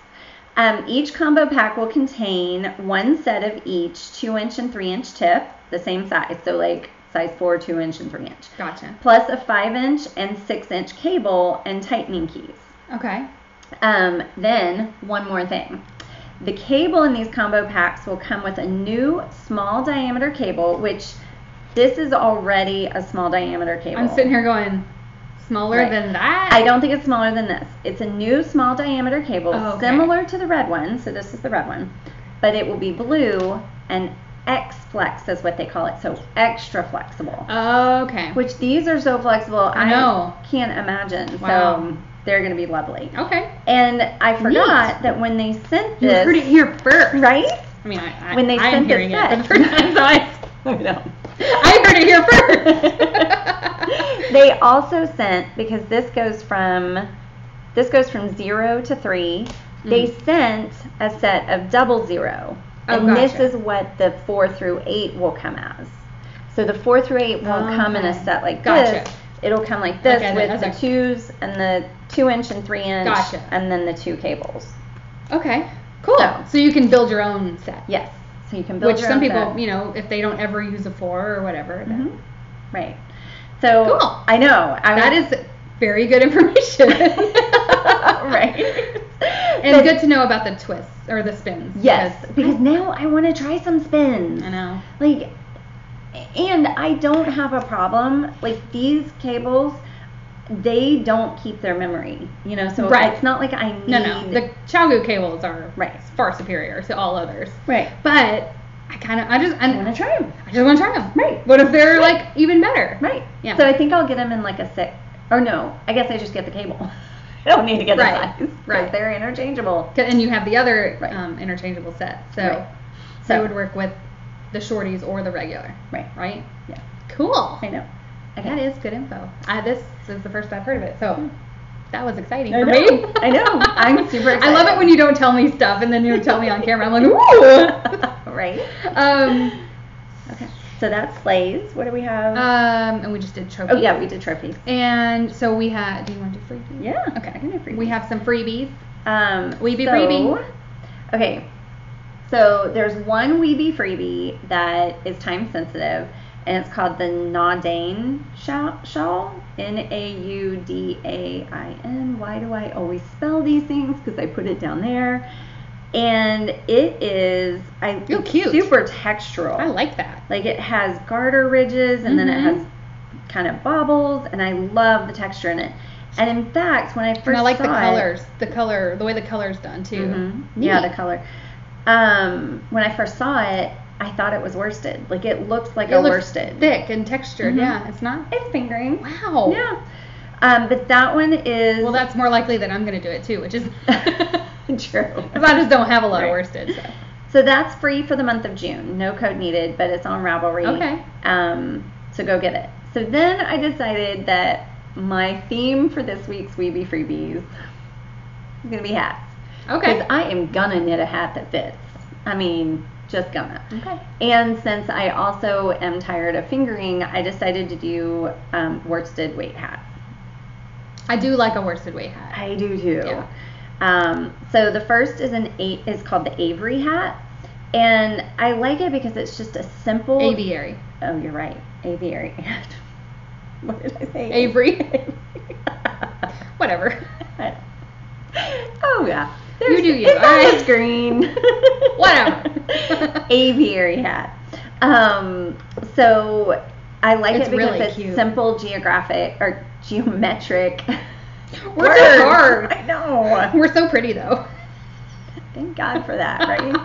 Um, each combo pack will contain one set of each two inch and three inch tip, the same size. So like size four, two inch, and three inch
Gotcha.
plus a 5 inch and 6 inch cable and tightening keys.
Okay.
Um, then, one more thing. The cable in these combo packs will come with a new small diameter cable, which this is already a small diameter cable.
I'm sitting here going, smaller
Right.
than that?
I don't think it's smaller than this. It's a new small diameter cable,
Oh, okay.
similar to the red one. So this is the red one, but it will be blue and X Flex is what they call it. So extra flexible.
Okay.
Which these are so flexible.
I know.
can't imagine.
Wow.
So they're going to be lovely.
Okay.
And I forgot that when they sent this, You
heard it here first.
right?
I mean, I, I,
When they
I'm
sent this
hearing it
set.
for the first time, so I, <laughs>
I know.
I heard it here first. <laughs>
they also sent because this goes from this goes from zero to three. They
Mm.
sent a set of double zero,
Oh,
and this is what the four through eight will come as. So the four through eight won't come in a set like
Gotcha.
this. It'll come like this
Okay,
with the
like-
twos and the two inch and three inch,
Gotcha.
and then the two cables.
okay. Cool.
So-
So, you can build your own set.
Yes, so you can build
Which some people,
set.
you know, if they don't ever use a four or whatever, then
Mhm. Right. So
Cool.
I know. I
that
was-
is very good information. <laughs> <laughs>
right. <laughs>
And
But-
good to know about the twists or the spins.
Yes,
because-
because now I want to try some spins.
I know.
Like, and I don't have a problem. Like these cables, they don't keep their memory. You know, so
Right.
it's not like I need.
No, no. The ChiaoGoo cables are
Right.
far superior to all others.
right.
But I kind of, I just,
I
I,
want to try them.
I just want to try them.
Right.
What if they're
Right.
like even better?
Right.
Yeah.
So I think I'll get them in like a six. Or no, I guess I just get the cable. <laughs> <laughs> I don't need to get the
Right,
size. <laughs>
right.
They're interchangeable.
And you have the other
Right.
um, interchangeable set, so
Right.
they
So-
would work with the shorties or the regular,
Right.
right?
Yeah.
Cool.
I know.
That is good info. I, this is the first I've heard of it, so that was exciting
I
for
know.
me.
I know. I'm <laughs> super excited.
I love it when you don't tell me stuff and then you tell me on camera. I'm like, ooh.
right.
um,
Okay. So that's Slays. What do we have?
um, and we just did trophies.
oh yeah, we did trophies.
And so we had. Do you want to do freebies?
Yeah.
Okay.
I can do freebies.
We have some freebies.
Um,
Weebie
so-
freebie.
Okay. So there's one Weebie freebie that is time sensitive, and it's called the Naudain shawl. N A U D A I N. Why do I always spell these things? Because I put it down there. And it is I
Real cute.
super textural.
I like that.
Like it has garter ridges and then it
Mhm.
has kind of bobbles, and I love the texture in it. And in fact, when I first
And I like the
saw it-
colors. The color, the way the color's done too.
Mhm. Yeah, the color. Um, when I first saw it, I thought it was worsted. Like it looks like
It
a
looks
worsted.
thick and textured.
Mhm.
Yeah, it's not.
It's fingering.
Wow.
Yeah. Um, but that one is
Well, that's more likely that I'm gonna do it too, which is <laughs> <laughs>
true.
because I just don't have a lot of worsted. So.
So that's free for the month of June. No code needed, but it's on Ravelry.
Okay.
Um, so go get it. So then I decided that my theme for this week's Weeby Freebies is gonna be hats.
Okay.
Because I am gonna knit a hat that fits. I mean, just gonna.
Okay.
And since I also am tired of fingering, I decided to do um, worsted weight hats.
I do like a worsted weight hat.
I do too.
Yeah.
Um, so the first is an eight is called the Avery hat, and I like it because it's just a simple.
Aviary.
Oh, you're right. Aviary hat. <laughs> what did I say?
Avery. <laughs> Whatever.
oh yeah.
You do you,
It's the screen. <laughs>
Whatever.
Aviary hat. Um, so I like
It's
it because
really
it's
cute.
simple geographic or geometric.
We're so hard. <laughs>
I know.
We're so pretty though.
Thank God for that, right?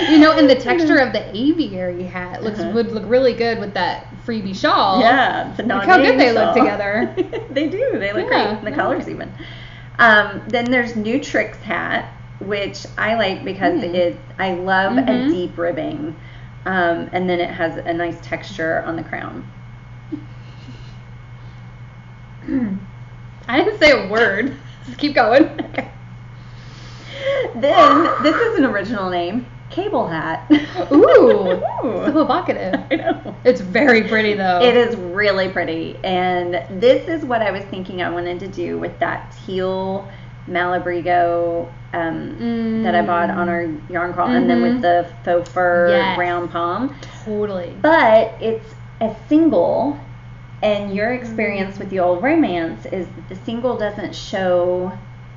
<laughs>
you know, and the texture of the aviary hat looks
Uh-huh.
would look really good with that freebie shawl.
Yeah, it's a
Look how good they look together. <laughs>
they do. They look
Yeah,
great. The
yeah.
colors even. Um, then there's New Tricks hat, which I like because
Mm.
it. I love a
Mhm.
deep ribbing, um, and then it has a nice texture on the crown. <clears throat> <laughs>
I didn't say a word. Just keep going. <laughs>
Okay. Then this is an original name, Cable Hat.
Ooh, <laughs> so evocative.
I know.
It's very pretty though.
It is really pretty. And this is what I was thinking I wanted to do with that teal Malabrigo um, that I bought on our yarn crawl, and then with
Mhm.
the faux fur
Yes.
round palm.
Totally.
But it's a single, and your experience with the old romance is that the single doesn't show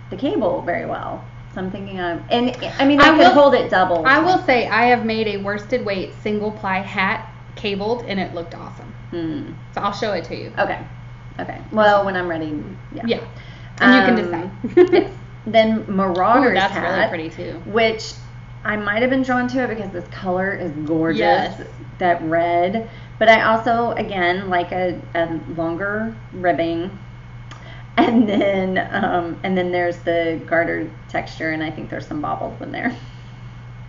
the cable very well. So I'm thinking, um, and I mean, I,
I will-
hold it double.
I will say I have made a worsted weight single ply hat cabled and it looked awesome.
Hmm.
So I'll show it to you.
Okay. Okay. Well, when I'm ready, yeah.
Yeah. And you
Um,
can decide. <laughs>
Then Marauders
Ooh, that's
hat,
really pretty too.
which I might have been drawn to it because this color is gorgeous.
Yes.
That red. But I also, again, like a, a longer ribbing. <laughs> And then, um, and then there's the garter texture, and I think there's some bobbles in there.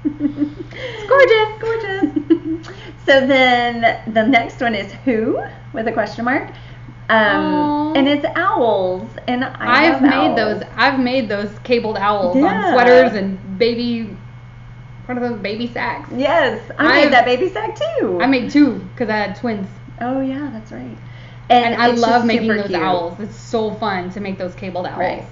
it's gorgeous, <laughs> gorgeous. so then the next one is who with a question mark, um, and it's owls, and I
I've made
owls.
those. I've made those cabled owls
Yeah.
on sweaters and baby. What of those baby sacks?
Yes, I
I've-
made that baby sack too.
I made two because I had twins,
Oh yeah, that's right.
and, I love making those
cute.
owls. It's so fun to make those cabled owls.
Right.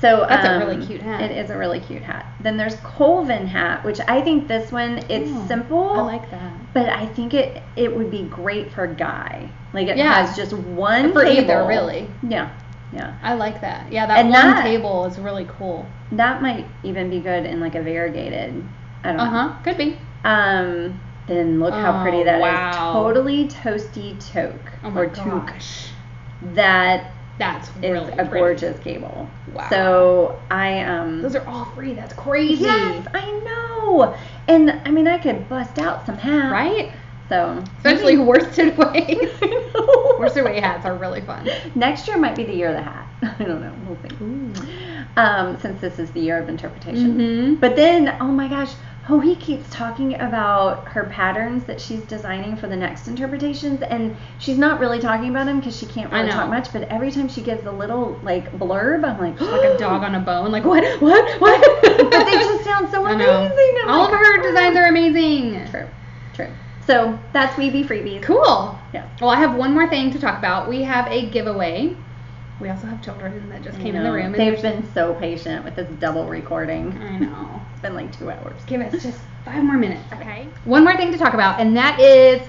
So
That's a
um,
really cute hat.
It is a really cute hat. Then there's Colvin hat, which I think this one it's
Oh,
simple.
I like that.
But I think it it would be great for a guy. Like it
Yeah.
has just one
For either, really.
Yeah, yeah.
I like that. Yeah, that
And
one
that-
cable is really cool.
That might even be good in like a variegated. I don't
Uh
know.
huh. Could be.
Um. Then look how pretty
Oh,
that is.
wow.
Totally toasty taupe
Oh my
or toque. That
That's
is
really
a
pretty.
gorgeous cable.
Wow.
So I um.
Those are all free. That's crazy.
Yes, I know. And I mean, I could bust out some hats.
Right?
So
Especially
maybe-
worsted <laughs>
know.
worsted weight hats are really fun.
Next year might be the year of the hat. <laughs> I don't know. We'll see. Um, since this is the year of interpretation.
Mhm.
But then, oh my gosh, oh, he keeps talking about her patterns that she's designing for the next interpretations, and she's not really talking about them because she can't really talk much. But every time she gives a little like blurb, I'm like, <gasps>
Like a dog on a bone. Like what? What? What? <laughs>
but they just sound so amazing.
All of her
"Oh."
designs are amazing.
True, true. So that's Weeby Freebies.
Cool.
Yeah.
Well, I have one more thing to talk about. We have a giveaway. We also have children that just
I
came in the room.
They've been so patient with this double recording.
I know. <laughs>
It's been like two hours.
Give us just five more minutes, okay? One more thing to talk about, and that is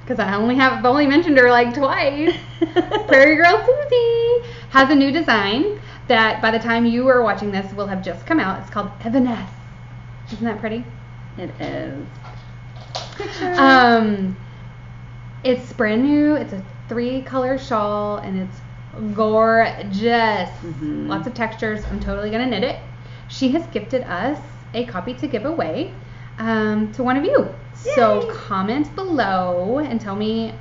because I only have I've only mentioned her like twice. <laughs> Prairie Girl Susie has a new design that by the time you are watching this will have just come out. It's called Evanesce. Isn't that pretty?
It is.
Um, it's brand new. It's a three color shawl and it's gorgeous.
Mhm.
Lots of textures. I'm totally gonna knit it. She has gifted us a copy to give away um, to one of you. So comment below and tell me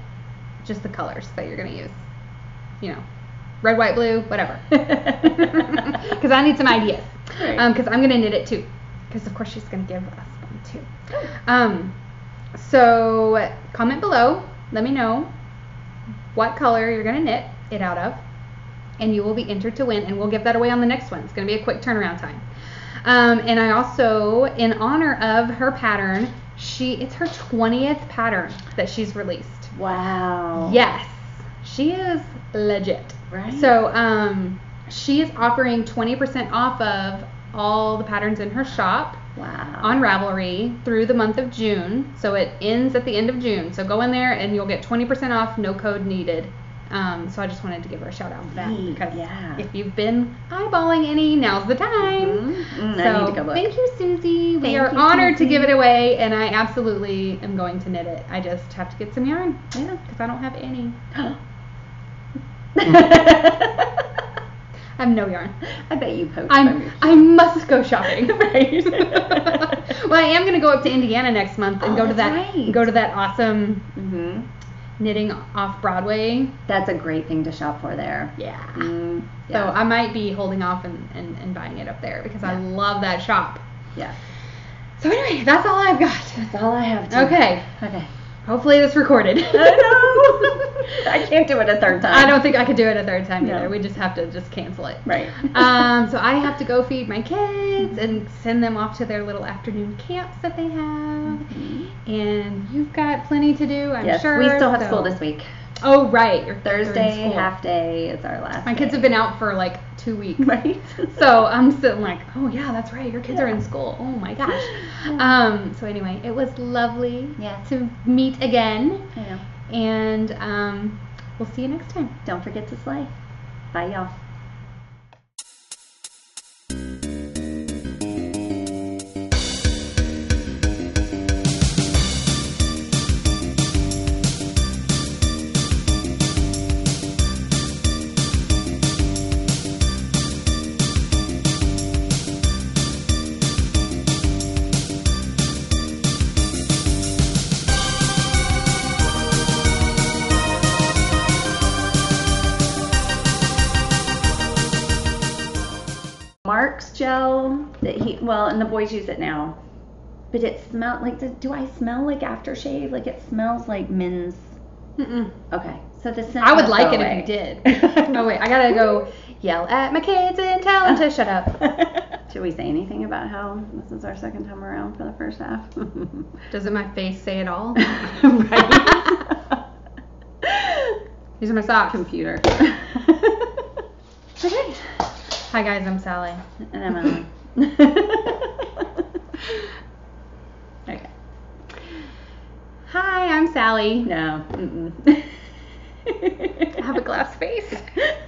just the colors that you're gonna use. You know, red, white, blue, whatever. <laughs> <laughs> Because I need some ideas.
Right.
Because I'm gonna knit it too. Because of course she's gonna give us one too. Um, so comment below. Let me know what color you're gonna knit it out of, and you will be entered to win. And we'll give that away on the next one. It's gonna be a quick turnaround time. Um, and I also, in honor of her pattern, she it's her 20th pattern that she's released.
wow.
Yes, she is legit.
Right.
So um, she is offering 20% off of all the patterns in her shop
Wow.
on Ravelry through the month of June. So it ends at the end of June. So go in there and you'll get 20% off, no code needed. Um, so I just wanted to give her a shout out for that because
yeah.
if you've been eyeballing any, now's the time.
Mhm. Mm,
So
need to go look.
thank you, Susie. we
Thank
are
you,
honored to give it away, and I absolutely am going to knit it. I just have to get some yarn
Yeah. <laughs>
because I don't have any. <laughs>
I
have no yarn.
I bet you poached
I'm I must go shopping. <laughs>
Right.
well, I am gonna go up to Indiana next month and
Oh,
go to that
right.
go to that awesome
hmm
knitting off Broadway.
That's a great thing to shop for there.
Yeah.
Mm,
So. I might be holding off and, and, and buying it up there because I love that shop.
yeah.
So anyway, that's all I've got.
That's all I have to.
Okay.
Okay.
Hopefully this recorded.
I know. I can't do it a third time.
I don't think I could do it a third time
No.
either. We just have to just cancel it.
Right.
um, so I have to go <laughs> feed my kids and send them off to their little afternoon camps that they have.
Mhm.
And you've got plenty to do, I'm
yes,
sure.
we still have
so-
school this week.
Oh, right. Your kids are in
Thursday, half day is our last.
My kids
day.
have been out for like two weeks.
Right. <laughs>
So I'm sitting like, oh yeah, that's right. Your kids are in school. Oh my gosh. <laughs>
Yeah.
Um. So anyway, it was lovely
yeah.
to meet again,
I know.
and um, we'll see you next time.
Don't forget to slay. Bye, y'all. Well, and the boys use it now. But it smelled like do, do I smell like aftershave? Like it smells like men's.
Mm-mm.
Okay, so the scent
I would like it
away.
if you did. <laughs> oh wait, I gotta go yell at my kids and tell them to shut up. <laughs>
Should we say anything about how this is our second time around for the first half? <laughs>
Doesn't my face say it all?
right.
These are my socks.
Computer.
Okay. Hi guys, I'm Sallie.
and I'm Allyn. <laughs> okay.
Hi, I'm Sallie.
No. Mm-mm.
I have a glass face.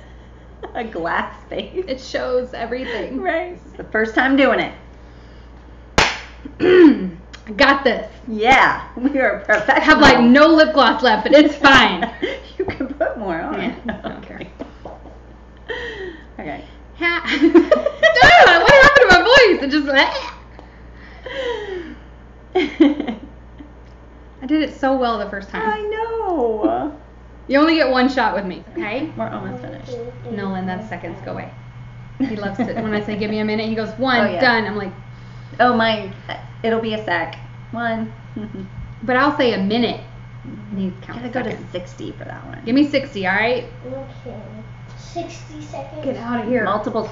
<laughs>
a glass face.
It shows everything.
Right. It's the first time doing it.
I <clears throat> got this.
Yeah, we are perfect.
I have like no lip gloss left, but it's fine. <laughs>
you can put more on.
Yeah, I don't care.
Okay.
Ha- <laughs> what happened to my voice? It just. Eh. <laughs> I did it so well the first time.
I know.
You only get one shot with me, okay?
We're almost finished.
Nolan, that's seconds. Go away. He loves it. When I say give me a minute, he goes, one,
Oh, yeah.
done. I'm like,
Oh my, it'll be a sec. One.
but I'll say a minute. Mm-hmm. And he counts
Gotta go to 60 for that one.
Give me 60, all right?
Okay. 60 seconds.
Get out of here.
Multiple